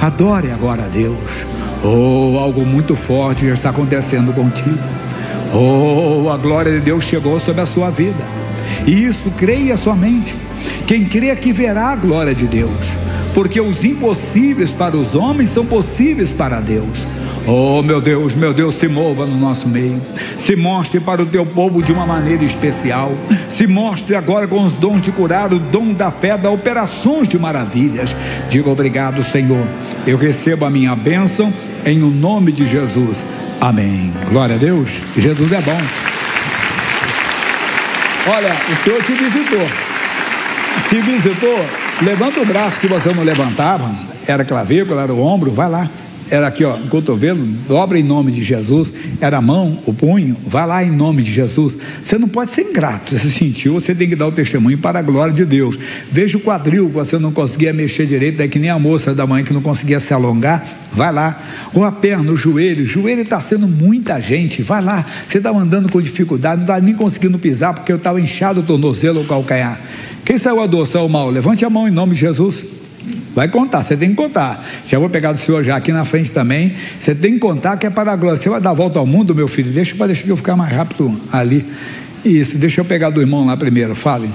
Adore agora a Deus. Oh, algo muito forte já está acontecendo contigo. Oh, a glória de Deus chegou sobre a sua vida. E isso creia somente. Quem crê que verá a glória de Deus. Porque os impossíveis para os homens são possíveis para Deus. Oh, meu Deus, meu Deus, se mova no nosso meio. Se mostre para o teu povo de uma maneira especial. Se mostre agora com os dons de curar, o dom da fé, da operações de maravilhas. Diga obrigado, Senhor eu recebo a minha bênção em o nome de Jesus. Amém. Glória a Deus. Jesus é bom. Olha, o Senhor te visitou. Se visitou, levanta o braço que você não levantava. Era clavícula, era o ombro, vai lá. Era aqui, ó, o cotovelo, dobra em nome de Jesus. Era a mão, o punho, vai lá em nome de Jesus. Você não pode ser ingrato. Você sentiu, você tem que dar o testemunho para a glória de Deus. Veja o quadril, você não conseguia mexer direito, é que nem a moça da mãe que não conseguia se alongar. Vai lá. Ou a perna, o joelho. O joelho está sendo muita gente. Vai lá. Você estava andando com dificuldade, não estava nem conseguindo pisar porque eu estava inchado o tornozelo ou calcanhar. Quem saiu a dor, mal? Levante a mão em nome de Jesus. Vai contar, você tem que contar. Já vou pegar do senhor já aqui na frente também. Você tem que contar que é para a glória. Você vai dar a volta ao mundo, meu filho? Deixa para deixar eu ficar mais rápido ali. Isso, deixa eu pegar do irmão lá primeiro. Fale.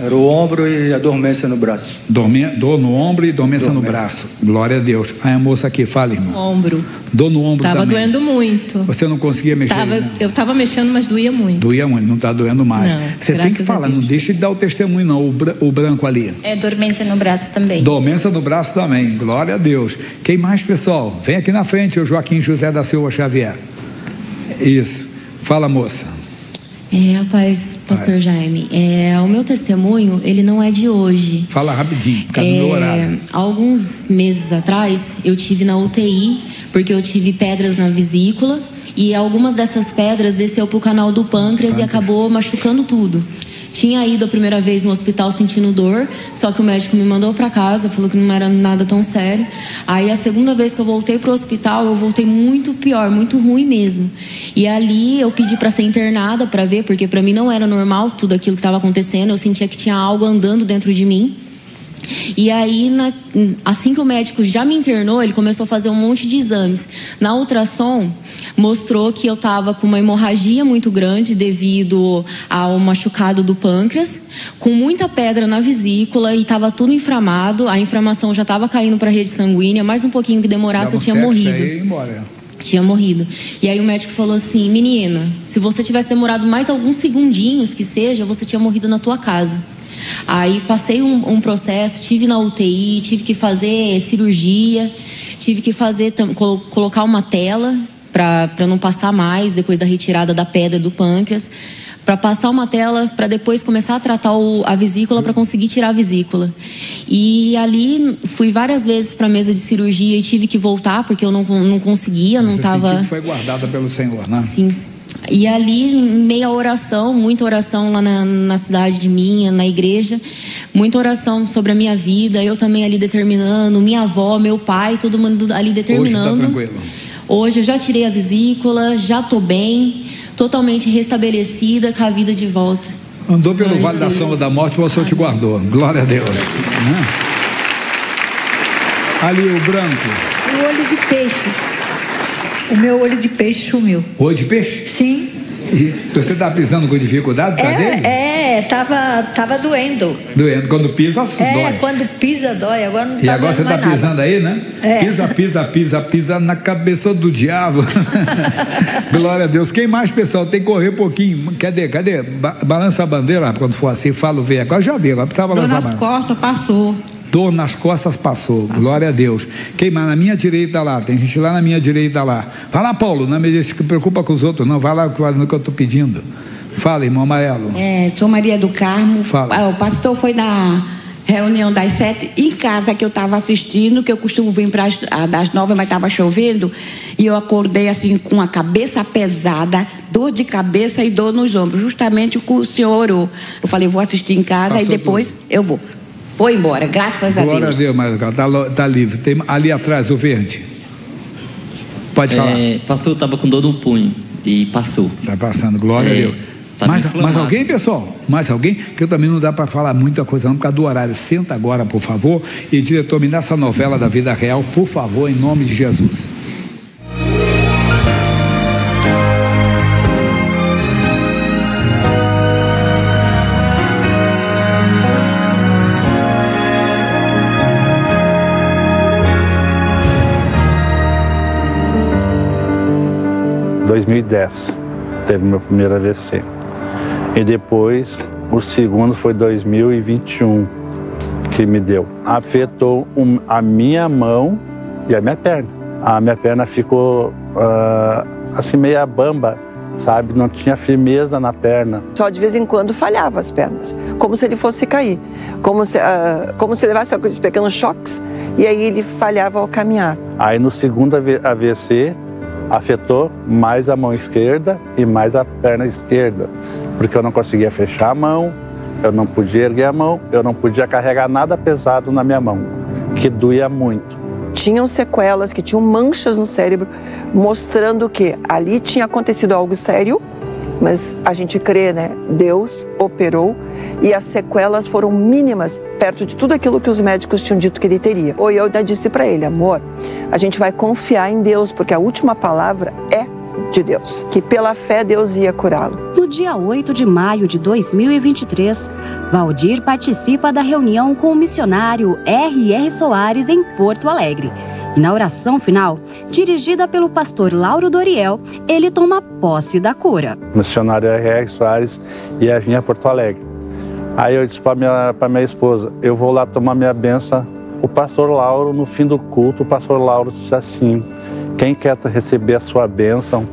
Era o ombro e a dormência no braço. Dorme, dor no ombro e dormência, no braço. Glória a Deus. Aí a moça aqui, fala, irmão. Ombro. Dor no ombro Tava também. doendo muito. Você não conseguia mexer? Tava, eu tava mexendo, mas doía muito. Doía muito, não está doendo mais. Não, Você tem que falar, não deixa de dar o testemunho, não, o, bra- o branco ali. É dormência no braço também. Dormência no braço também, glória a Deus. Quem mais, pessoal? Vem aqui na frente, o Joaquim José da Silva Xavier. Isso. Fala, moça. É, rapaz, pastor Jaime, é, o meu testemunho, ele não é de hoje. Fala rapidinho, por causa do É, meu horário. há alguns meses atrás, eu tive na UTI, porque eu tive pedras na vesícula, e algumas dessas pedras desceu pro canal do pâncreas e acabou machucando tudo. Tinha ido a primeira vez no hospital sentindo dor, só que o médico me mandou para casa, falou que não era nada tão sério. Aí a segunda vez que eu voltei pro hospital, eu voltei muito pior, muito ruim mesmo. E ali eu pedi para ser internada para ver, porque para mim não era normal tudo aquilo que estava acontecendo. Eu sentia que tinha algo andando dentro de mim. E aí, na- assim que o médico já me internou, ele começou a fazer um monte de exames. Na ultrassom, mostrou que eu estava com uma hemorragia muito grande devido ao machucado do pâncreas, com muita pedra na vesícula e estava tudo inflamado. A inflamação já estava caindo para a rede sanguínea. Mais um pouquinho que demorasse, eu tinha morrido aí e ia embora. tinha morrido. E aí o médico falou assim: menina, se você tivesse demorado mais alguns segundinhos que seja, você tinha morrido na tua casa. Aí passei um, um processo, tive na UTI, tive que fazer cirurgia, tive que fazer colo- colocar uma tela para não passar mais depois da retirada da pedra do pâncreas, para passar uma tela para depois começar a tratar o- a vesícula para conseguir tirar a vesícula. E ali fui várias vezes para a mesa de cirurgia e tive que voltar porque eu não, não conseguia, não estava. foi guardada pelo Senhor, né? Sim. E ali, em meia oração, muita oração lá na, na cidade de minha, na igreja, muita oração sobre a minha vida, eu também ali determinando, minha avó, meu pai, todo mundo ali Hoje determinando. está tranquilo. Hoje eu já tirei a vesícula, já tô bem, totalmente restabelecida, com a vida de volta. Andou pelo Glória vale da sombra da morte, o Senhor te guardou. Glória a Deus. Né? Ali o branco. O olho de peixe. O meu olho de peixe sumiu. Olho de peixe? Sim. E você está pisando com dificuldade? Cadê ele? É, é, tava, tava doendo. Doendo. Quando pisa, É, dói. quando pisa dói, agora não E tá agora você está mais nada. pisando aí, né? É. Pisa, pisa, pisa, pisa na cabeça do diabo. Glória a Deus. Quem mais, pessoal? Tem que correr um pouquinho. Cadê? Cadê? Ba- balança a bandeira quando for assim, falo, vem. Agora já veio, agora precisava balançar a nas bandeira. costas, passou. Dor nas costas passou. Glória a Deus. Quem mais? Na minha direita lá. Tem gente lá na minha direita lá. Vai lá, Paulo. Não me preocupa com os outros, não. Vai lá no que eu estou pedindo. Fala, irmão amarelo. É, sou Maria do Carmo. Fala. Ah, O pastor foi na reunião das sete em casa que eu estava assistindo, que eu costumo vir para das nove, mas estava chovendo, e eu acordei assim com a cabeça pesada, dor de cabeça e dor nos ombros, justamente o que o senhor orou. Eu falei, vou assistir em casa Passou e depois eu vou. Foi embora, graças a Glória Deus. a Deus, mas tá, lo- tá livre. Tem ali atrás o verde. Pode falar. É, pastor, eu estava com dor no punho e passou. Tá passando, glória a É, Deus. tá mais, mais alguém, pessoal? Mais alguém? Que eu também não dá para falar muita coisa não, por causa do horário. Senta agora, por favor. E diretor, me dá essa novela da vida real, por favor, em nome de Jesus. 2010 teve meu primeiro AVC. E depois o segundo foi 2021 que me deu. Afetou um- a minha mão e a minha perna. A minha perna ficou uh, assim meia bamba, sabe? Não tinha firmeza na perna. Só de vez em quando falhava as pernas, como se ele fosse cair, como se, uh, como se levasse aqueles pequenos choques e aí ele falhava ao caminhar. Aí no segundo AVC afetou mais a mão esquerda e mais a perna esquerda, porque eu não conseguia fechar a mão, eu não podia erguer a mão, eu não podia carregar nada pesado na minha mão, que doía muito. Tinham sequelas, que tinham manchas no cérebro, mostrando que ali tinha acontecido algo sério, mas a gente crê, né? Deus operou e as sequelas foram mínimas perto de tudo aquilo que os médicos tinham dito que ele teria. Ou eu ainda disse para ele, amor, a gente vai confiar em Deus, porque a última palavra é de Deus, que pela fé Deus ia curá-lo. No dia 8 de maio de 2023, Valdir participa da reunião com o missionário R.R. Soares em Porto Alegre. E na oração final, dirigida pelo pastor Lauro Doriel, ele toma posse da cura. Missionário R.R. Soares vir a Porto Alegre. Aí eu disse para minha, minha esposa, eu vou lá tomar minha benção. O pastor Lauro, no fim do culto, o pastor Lauro disse assim, quem quer receber a sua bênção,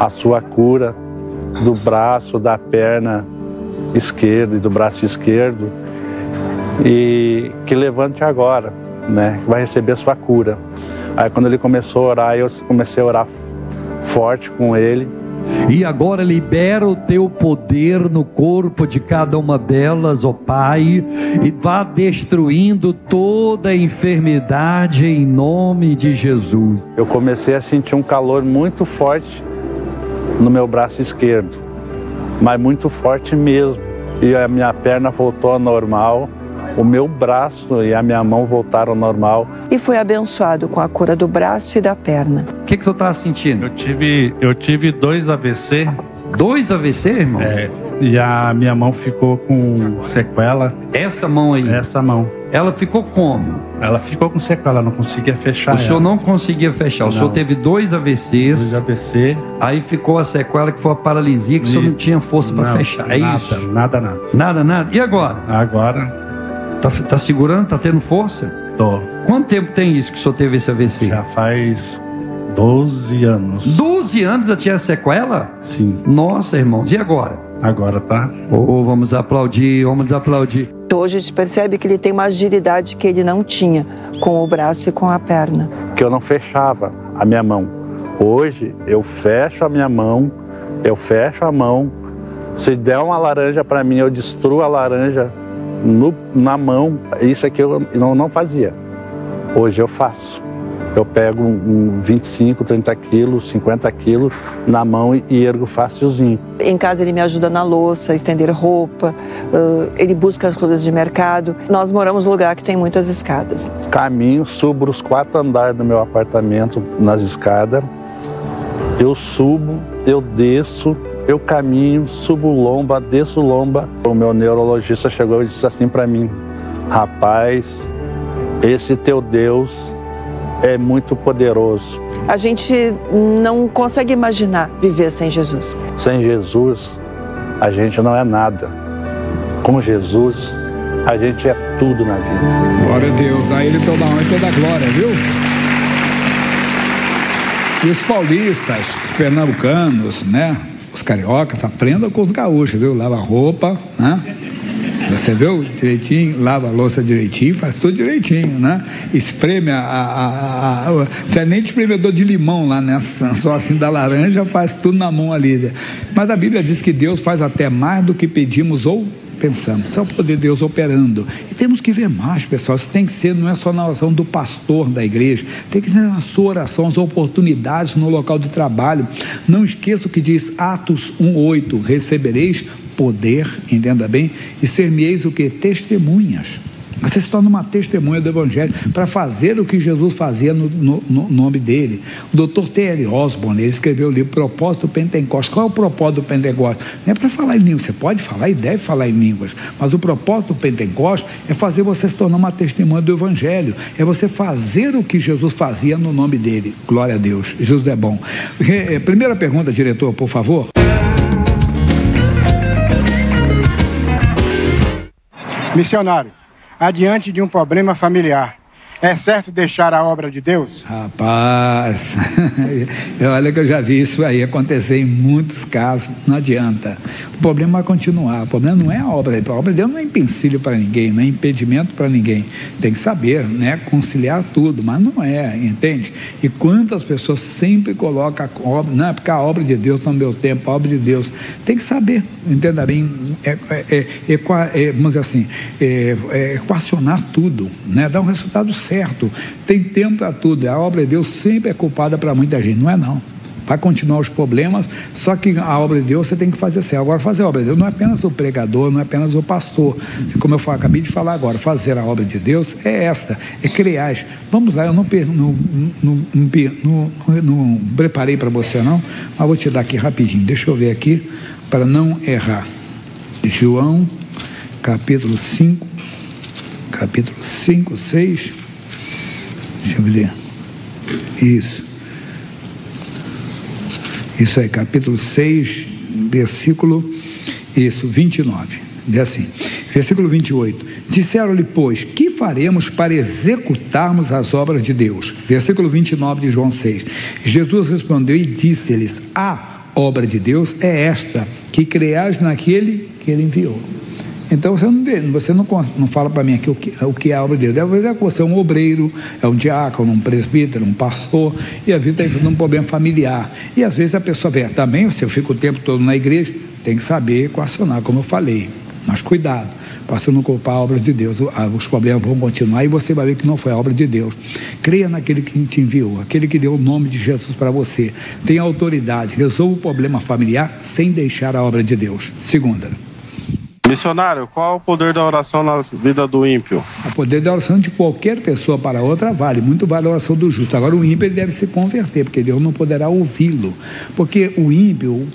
a sua cura do braço, da perna esquerda e do braço esquerdo, e que levante agora, né? Vai receber a sua cura. Aí quando ele começou a orar, eu comecei a orar forte com ele e agora libera o teu poder no corpo de cada uma delas, ó Pai, e vá destruindo toda enfermidade em nome de Jesus. Eu comecei a sentir um calor muito forte no meu braço esquerdo, mas muito forte mesmo. E a minha perna voltou ao normal o meu braço e a minha mão voltaram ao normal. E foi abençoado com a cura do braço e da perna. O que, que você estava sentindo? Eu tive, eu tive dois AVC. Dois AVC, irmão? É, e a minha mão ficou com sequela. Essa mão aí? Essa mão. Ela ficou como? Ela ficou com sequela, não conseguia fechar. O ela. senhor não conseguia fechar. O não. senhor teve dois AVCs. Dois AVC. Aí ficou a sequela que foi a paralisia, que o senhor não tinha força para fechar. É nada, isso? Nada, nada. Nada, nada. E agora? Agora Tá, tá segurando? Tá tendo força? Tô. Quanto tempo tem isso que o senhor teve esse AVC? Já faz 12 anos. 12 anos já tinha sequela? Sim. Nossa, irmãos, e agora? Agora tá. Oh, vamos aplaudir, vamos aplaudir. Então hoje a gente percebe que ele tem uma agilidade que ele não tinha com o braço e com a perna. Que eu não fechava a minha mão. Hoje eu fecho a minha mão, eu fecho a mão. Se der uma laranja para mim, eu destruo a laranja no, na mão. Isso aqui eu não, não fazia. Hoje eu faço. Eu pego um 25, 30 quilos, 50 quilos na mão e ergo facilzinho. Em casa ele me ajuda na louça, estender roupa, ele busca as coisas de mercado. Nós moramos num lugar que tem muitas escadas. Caminho, subo os quatro andares do meu apartamento nas escadas. Eu subo, eu desço, eu caminho, subo lomba, desço lomba. O meu neurologista chegou e disse assim para mim: Rapaz, esse teu Deus é muito poderoso. A gente não consegue imaginar viver sem Jesus. Sem Jesus, a gente não é nada. Com Jesus, a gente é tudo na vida. Glória a Deus, a Ele toda a honra e toda a glória, viu? E os paulistas, pernambucanos, né? Os cariocas, aprendam com os gaúchos, viu? Lava roupa, né? Você viu direitinho, lava a louça direitinho, faz tudo direitinho, né? Espreme a. a, a, a não tem nem espremedor de limão lá, né? Só assim da laranja, faz tudo na mão ali. Mas a Bíblia diz que Deus faz até mais do que pedimos ou pensamos. É o poder de Deus operando. E temos que ver mais, pessoal. Isso tem que ser, não é só na oração do pastor da igreja, tem que ser na sua oração, as oportunidades no local de trabalho. Não esqueça o que diz Atos 1,8: recebereis poder, entenda bem, e ser-me-eis o que? Testemunhas. Você se torna uma testemunha do Evangelho para fazer o que Jesus fazia no, no, no nome dele. O doutor T.L. Osborne, ele escreveu o livro Propósito do Pentecostes. Qual é o propósito do Pentecostes? Não é para falar em línguas, você pode falar e deve falar em línguas, mas o propósito do Pentecostes é fazer você se tornar uma testemunha do Evangelho, é você fazer o que Jesus fazia no nome dele. Glória a Deus, Jesus é bom. Eh, primeira pergunta, diretor, por favor. Missionário adiante de um problema familiar. É certo deixar a obra de Deus? Rapaz, olha que eu já vi isso aí acontecer em muitos casos, não adianta. O problema vai continuar. O problema não é a obra de. A obra de Deus não é empecilho para ninguém, não é impedimento para ninguém. Tem que saber, né? Conciliar tudo, mas não é, entende? E quantas pessoas sempre colocam a obra, não é porque a obra de Deus não meu tempo, a obra de Deus. Tem que saber, entenda bem, é, é, é, é vamos dizer assim, é, equacionar tudo, né? Dar um resultado certo. Tem tempo para tudo. A obra de Deus sempre é culpada para muita gente, não é não vai continuar os problemas, só que a obra de Deus você tem que fazer certo. Agora, fazer a obra de Deus não é apenas o pregador, não é apenas o pastor. Como eu acabei de falar agora, fazer a obra de Deus é esta, é criar. Vamos lá, eu não, não, não, não preparei para você não, mas vou te dar aqui rapidinho. Deixa eu ver aqui, para não errar. João, capítulo 5, capítulo 5, 6. Deixa eu ler. Isso. Isso aí, capítulo 6, versículo isso, 29. Diz assim, versículo 28. Disseram-lhe, pois, que faremos para executarmos as obras de Deus? Versículo 29 de João 6. Jesus respondeu e disse-lhes: A obra de Deus é esta, que creais naquele que ele enviou. Então você não, você não, não fala para mim aqui o que, o que é a obra de Deus. Deve dizer que você é um obreiro, é um diácono, um presbítero, um pastor, e a vida está enfrentando um problema familiar. E às vezes a pessoa vem, também, se eu fico o tempo todo na igreja, tem que saber equacionar, como eu falei. Mas cuidado, para você não culpar a obra de Deus. Os problemas vão continuar e você vai ver que não foi a obra de Deus. Creia naquele que te enviou, aquele que deu o nome de Jesus para você. Tenha autoridade, resolva o problema familiar sem deixar a obra de Deus. Segunda. Missionário, qual é o poder da oração na vida do ímpio? O poder da oração de qualquer pessoa para outra vale, muito vale a oração do justo. Agora, o ímpio ele deve se converter, porque Deus não poderá ouvi-lo. Porque o ímpio,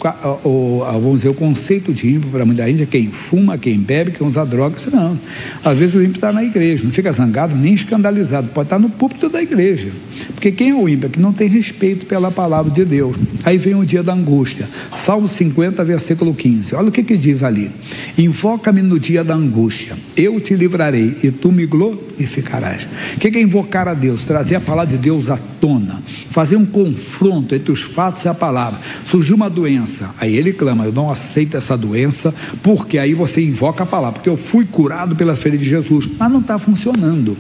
o, o, vamos dizer, o conceito de ímpio para muita gente é quem fuma, quem bebe, quem usa drogas. Não. Às vezes o ímpio está na igreja, não fica zangado nem escandalizado, pode estar no púlpito da igreja. Porque quem é o ímpio? É que não tem respeito pela palavra de Deus. Aí vem o dia da angústia. Salmo 50, versículo 15. Olha o que, que diz ali. Invoca-me no dia da angústia, eu te livrarei e tu me glorificarás. O que é invocar a Deus? Trazer a palavra de Deus à tona, fazer um confronto entre os fatos e a palavra. Surgiu uma doença, aí ele clama: Eu não aceito essa doença, porque aí você invoca a palavra, porque eu fui curado pela fé de Jesus, mas não está funcionando.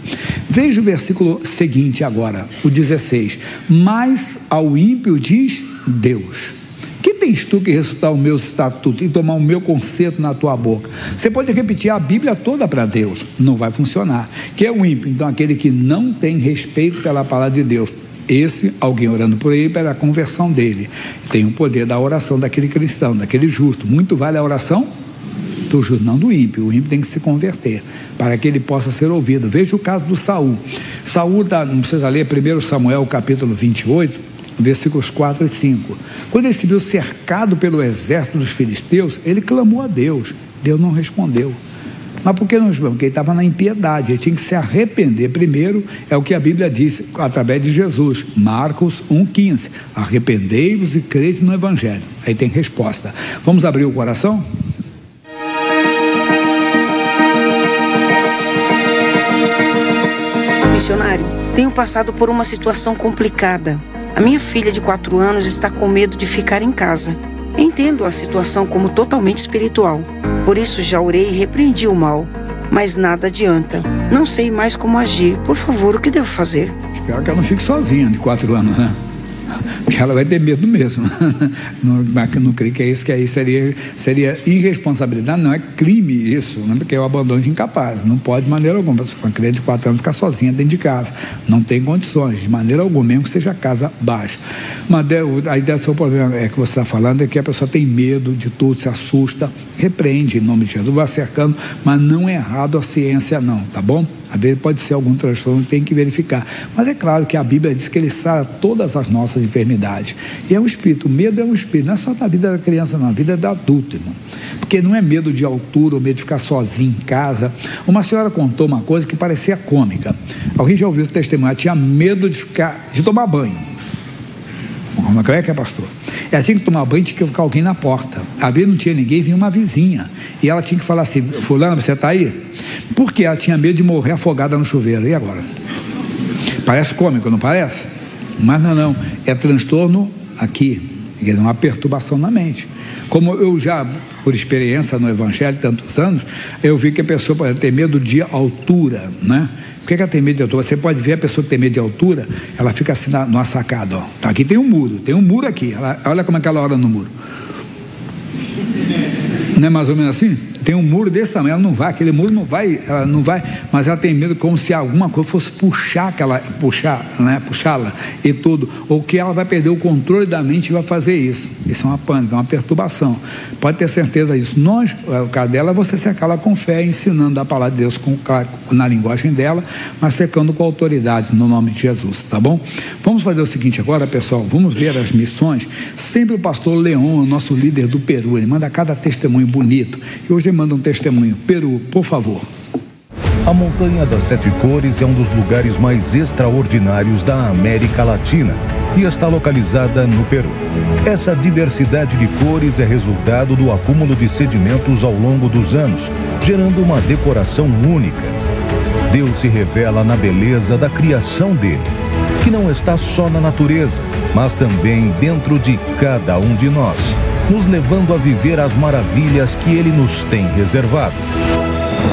Veja o versículo seguinte agora, o 16: Mas ao ímpio diz Deus que tens tu que ressuscitar o meu estatuto e tomar o meu conceito na tua boca? Você pode repetir a Bíblia toda para Deus, não vai funcionar. Que é o ímpio, então aquele que não tem respeito pela palavra de Deus. Esse, alguém orando por ele, pela conversão dele. Tem o poder da oração daquele cristão, daquele justo. Muito vale a oração do justo, não do ímpio. O ímpio tem que se converter para que ele possa ser ouvido. Veja o caso do Saul. Saul, tá, não precisa ler 1 Samuel capítulo 28 versículos 4 e 5. Quando ele se viu cercado pelo exército dos filisteus, ele clamou a Deus. Deus não respondeu. Mas por que não respondeu? Porque ele estava na impiedade, ele tinha que se arrepender primeiro, é o que a Bíblia diz através de Jesus, Marcos 1,15. Arrependei-vos e crede no Evangelho. Aí tem resposta. Vamos abrir o coração? Tenho passado por uma situação complicada. A minha filha de quatro anos está com medo de ficar em casa. Entendo a situação como totalmente espiritual. Por isso já orei e repreendi o mal. Mas nada adianta. Não sei mais como agir. Por favor, o que devo fazer? Espero que ela não fique sozinha de quatro anos, né? Porque ela vai ter medo mesmo. Não, não creio que é isso, que aí seria, seria irresponsabilidade, não é crime isso, né? porque é o abandono de incapaz. Não pode de maneira alguma. Uma criança de quatro anos ficar sozinha dentro de casa. Não tem condições, de maneira alguma, mesmo que seja casa baixa. Mas aí deve ser o problema é que você está falando, é que a pessoa tem medo de tudo, se assusta, repreende em nome de Jesus, vai cercando, mas não é errado a ciência, não, tá bom? Às vezes pode ser algum transtorno, tem que verificar. Mas é claro que a Bíblia diz que ele sara todas as nossas enfermidades. E é um espírito, o medo é um espírito, não é só da vida da criança, não, a vida é do adulto, irmão. Porque não é medo de altura ou medo de ficar sozinho em casa. Uma senhora contou uma coisa que parecia cômica. Alguém já ouviu o testemunho? tinha medo de ficar, de tomar banho. Como é que é, pastor? Ela tinha que tomar banho, tinha que ficar alguém na porta. Às vezes não tinha ninguém, vinha uma vizinha. E ela tinha que falar assim: Fulana, você está aí? Porque ela tinha medo de morrer afogada no chuveiro. E agora? Parece cômico, não parece? Mas não, não. É transtorno aqui. Dizer, uma perturbação na mente. Como eu já, por experiência no Evangelho, tantos anos, eu vi que a pessoa pode ter medo de altura, né? Por que, que ela tem medo de altura? Você pode ver a pessoa que tem medo de altura, ela fica assim na, numa sacada, ó. Aqui tem um muro, tem um muro aqui. Ela, olha como é que ela ora no muro. Não é mais ou menos assim? Tem um muro desse tamanho, ela não vai, aquele muro não vai, ela não vai, mas ela tem medo como se alguma coisa fosse puxar aquela, puxar, né, puxá-la e tudo, ou que ela vai perder o controle da mente e vai fazer isso. Isso é uma pânica, é uma perturbação. Pode ter certeza disso. Nós, o caso dela, é você secá-la com fé, ensinando a palavra de Deus com, na linguagem dela, mas secando com autoridade no nome de Jesus, tá bom? Vamos fazer o seguinte agora, pessoal, vamos ver as missões. Sempre o pastor Leon, nosso líder do Peru, ele manda cada testemunho bonito. E hoje ele manda um testemunho. Peru, por favor. A Montanha das Sete Cores é um dos lugares mais extraordinários da América Latina e está localizada no Peru. Essa diversidade de cores é resultado do acúmulo de sedimentos ao longo dos anos, gerando uma decoração única. Deus se revela na beleza da criação dele, que não está só na natureza, mas também dentro de cada um de nós, nos levando a viver as maravilhas que ele nos tem reservado.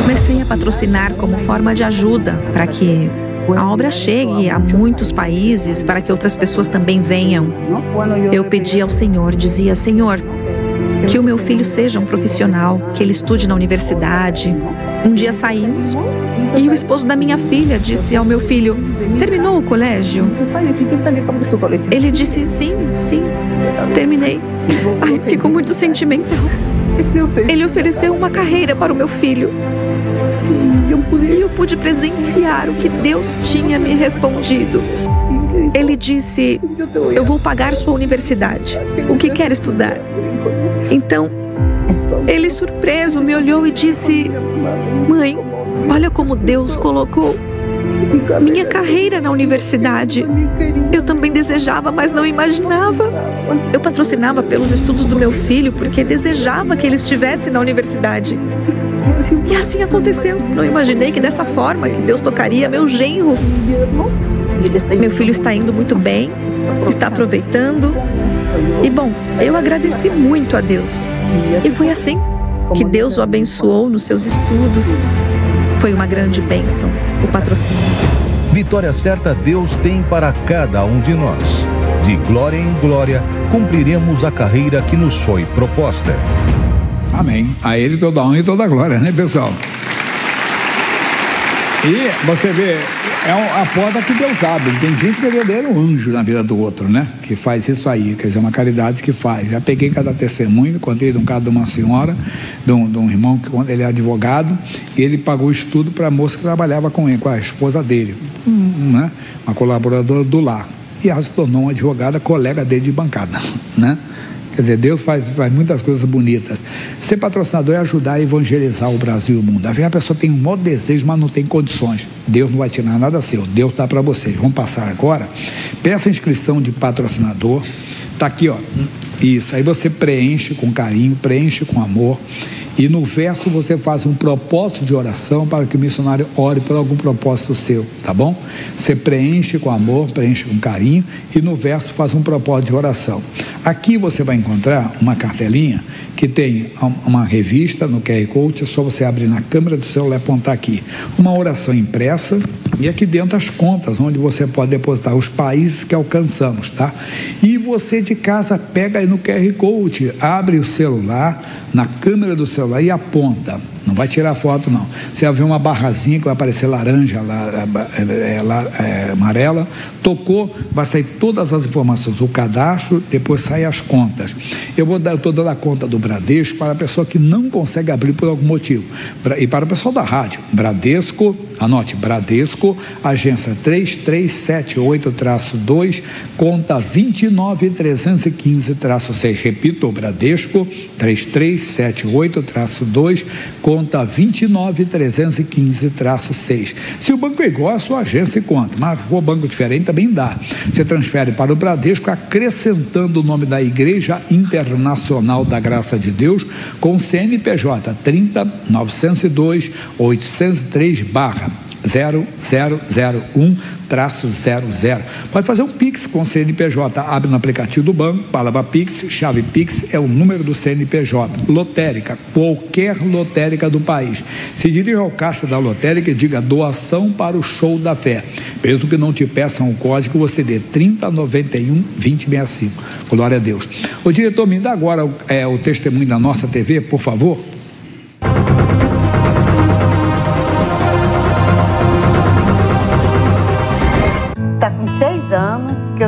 Comecei a patrocinar como forma de ajuda para que a obra chegue a muitos países, para que outras pessoas também venham. Eu pedi ao Senhor, dizia: Senhor, que o meu filho seja um profissional, que ele estude na universidade. Um dia saímos e o esposo da minha filha disse ao meu filho: Terminou o colégio? Ele disse: Sim, sim, terminei. Ai, fico muito sentimental. Ele ofereceu uma carreira para o meu filho. E eu pude presenciar o que Deus tinha me respondido. Ele disse: Eu vou pagar sua universidade. O que quer estudar? Então, ele surpreso me olhou e disse: Mãe, olha como Deus colocou minha carreira na universidade. Eu também desejava, mas não imaginava. Eu patrocinava pelos estudos do meu filho porque desejava que ele estivesse na universidade. E assim aconteceu. Não imaginei que dessa forma que Deus tocaria meu genro. Meu filho está indo muito bem, está aproveitando. E bom, eu agradeci muito a Deus. E foi assim que Deus o abençoou nos seus estudos. Foi uma grande bênção o patrocínio. Vitória certa Deus tem para cada um de nós. De glória em glória, cumpriremos a carreira que nos foi proposta. Amém. A Ele toda honra e toda glória, né, pessoal? E você vê, é a porta que Deus abre. Tem gente que é um anjo na vida do outro, né? Que faz isso aí, quer dizer, uma caridade que faz. Já peguei cada testemunho, contei de um caso de uma senhora, de um, de um irmão que ele é advogado, e ele pagou estudo para a moça que trabalhava com ele, com a esposa dele, né? Uma colaboradora do lar. E ela se tornou uma advogada, colega dele de bancada, né? Quer dizer, Deus faz, faz muitas coisas bonitas. Ser patrocinador é ajudar a evangelizar o Brasil e o mundo. Às vezes a pessoa tem um maior desejo, mas não tem condições. Deus não vai tirar nada seu. Deus dá para vocês. Vamos passar agora. Peça inscrição de patrocinador. Está aqui, ó. Isso. Aí você preenche com carinho, preenche com amor. E no verso você faz um propósito de oração para que o missionário ore por algum propósito seu, tá bom? Você preenche com amor, preenche com carinho e no verso faz um propósito de oração. Aqui você vai encontrar uma cartelinha que tem uma revista no QR Code, é só você abrir na câmera do celular e apontar aqui. Uma oração impressa e aqui dentro as contas, onde você pode depositar os países que alcançamos, tá? E você de casa pega aí no QR Code, abre o celular, na câmera do celular e aponta. Não vai tirar foto, não. Você vai ver uma barrazinha que vai aparecer laranja, lá, é, é, é, amarela. Tocou, vai sair todas as informações, o cadastro, depois sai as contas. Eu vou dar toda a conta do Bradesco para a pessoa que não consegue abrir por algum motivo. E para o pessoal da rádio, Bradesco, anote, Bradesco, agência 3378-2, conta 29315-6. Repito, Bradesco, 3378-2, conta 29315-6. Se o banco é igual, a sua agência conta, mas for banco diferente também dá. Você transfere para o Bradesco acrescentando o nome da Igreja Internacional da Graça de Deus com CNPJ 30 902 803 barra 0001 00. Pode fazer um Pix com CNPJ. Abre no aplicativo do banco, palavra Pix, chave Pix é o número do CNPJ. Lotérica, qualquer lotérica do país. Se dirija ao caixa da lotérica e diga doação para o show da fé. Mesmo que não te peçam o código, você dê 3091 2065. Glória a Deus. O diretor, me dá agora é, o testemunho da nossa TV, por favor.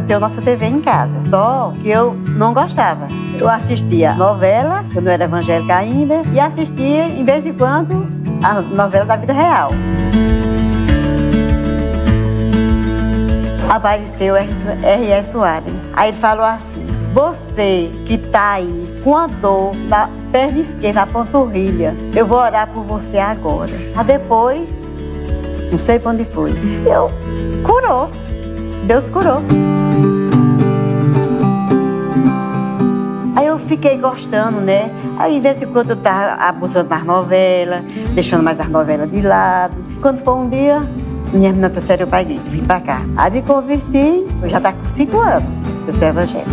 Eu tenho nossa TV em casa. Só que eu não gostava. Eu assistia novela, eu não era evangélica ainda, e assistia, em vez em quando, a novela da vida real. Apareceu R.S. Soares. Aí ele falou assim: Você que tá aí com a dor na perna esquerda, na panturrilha, eu vou orar por você agora. Aí depois, não sei pra onde foi, eu curou. Deus curou. Aí eu fiquei gostando, né? Aí, de vez em quando, eu tava abusando das novelas, deixando mais as novelas de lado. Quando foi um dia, minha menina trouxe eu para a vim para cá. Aí me converti, eu já tá com cinco anos, eu sou evangélica.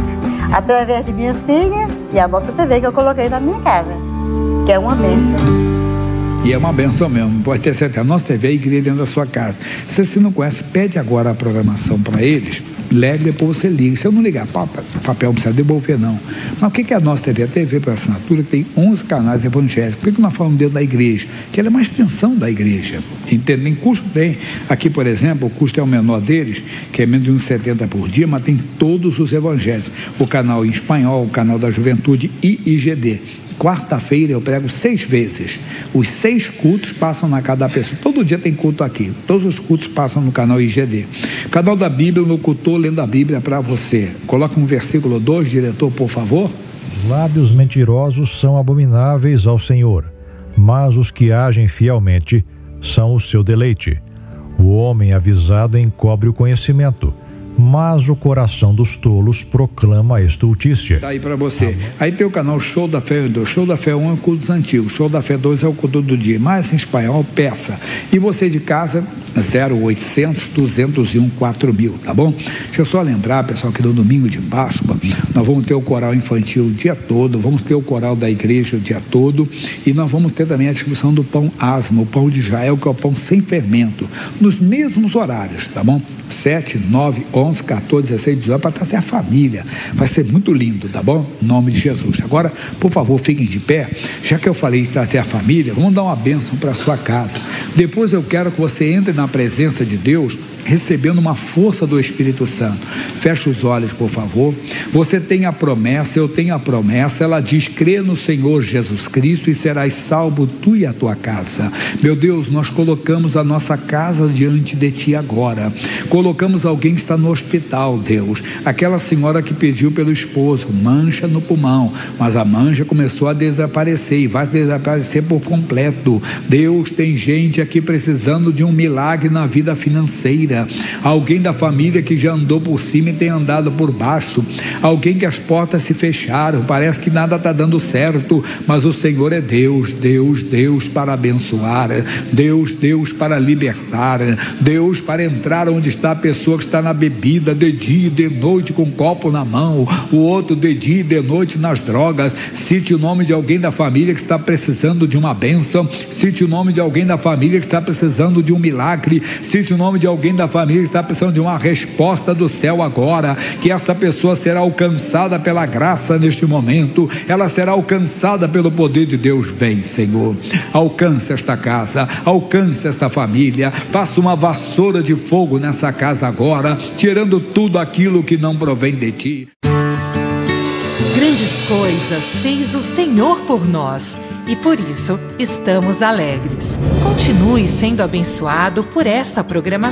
Através de minhas filhas e a nossa TV que eu coloquei na minha casa, que é uma bênção. E é uma benção mesmo, pode ter certeza. Nossa TV é a igreja dentro da sua casa. Se você não conhece, pede agora a programação para eles, leve depois você liga. Se eu não ligar, papel não precisa devolver, não. Mas o que é a nossa TV? A TV para assinatura tem 11 canais evangélicos. Por que nós falamos dentro da igreja? Que ela é uma extensão da igreja. Entende? Nem custo tem. Aqui, por exemplo, o custo é o menor deles, que é menos de uns 70 por dia, mas tem todos os evangelhos. O canal em espanhol, o canal da juventude e IGD. Quarta-feira eu prego seis vezes. Os seis cultos passam na casa da pessoa. Todo dia tem culto aqui. Todos os cultos passam no canal IGD. Canal da Bíblia, no cultor lendo a Bíblia para você. Coloca um versículo 2, diretor, por favor. Os lábios mentirosos são abomináveis ao Senhor, mas os que agem fielmente são o seu deleite. O homem avisado encobre o conhecimento mas o coração dos tolos proclama a estultícia. Tá aí para você. Aí tem o canal Show da Fé 2. Show da Fé 1 é o culto antigos. Show da Fé 2 é o culto do dia. Mais em espanhol, peça. E você de casa, 0800 201 4000, tá bom? Deixa eu só lembrar, pessoal, que no domingo de Páscoa nós vamos ter o coral infantil o dia todo, vamos ter o coral da igreja o dia todo e nós vamos ter também a distribuição do pão asma, o pão de Israel, que é o pão sem fermento, nos mesmos horários, tá bom? 7, 9, 11, 14, 16, 18, para trazer a família. Vai ser muito lindo, tá bom? Em nome de Jesus. Agora, por favor, fiquem de pé. Já que eu falei de trazer a família, vamos dar uma bênção para sua casa. Depois eu quero que você entre na presença de Deus recebendo uma força do Espírito Santo. Feche os olhos, por favor. Você tem a promessa, eu tenho a promessa. Ela diz: crê no Senhor Jesus Cristo e serás salvo tu e a tua casa. Meu Deus, nós colocamos a nossa casa diante de ti agora. Colocamos alguém que está no hospital, Deus. Aquela senhora que pediu pelo esposo, mancha no pulmão, mas a mancha começou a desaparecer e vai desaparecer por completo. Deus, tem gente aqui precisando de um milagre na vida financeira. Alguém da família que já andou por cima e tem andado por baixo. Alguém que as portas se fecharam, parece que nada está dando certo, mas o Senhor é Deus, Deus, Deus para abençoar, Deus, Deus para libertar, Deus para entrar onde está a pessoa que está na bebida de dia e de noite com um copo na mão, o outro de dia e de noite nas drogas. Cite o nome de alguém da família que está precisando de uma bênção, cite o nome de alguém da família que está precisando de um milagre, cite o nome de alguém da família que está precisando de uma resposta do céu agora, que esta pessoa será alcançada pela graça neste momento, ela será alcançada pelo poder de Deus. Vem, Senhor, alcance esta casa, alcance esta família, passa uma vassoura de fogo nessa casa agora, tirando tudo aquilo que não provém de ti. Grandes coisas fez o Senhor por nós e por isso estamos alegres. Continue sendo abençoado por esta programação.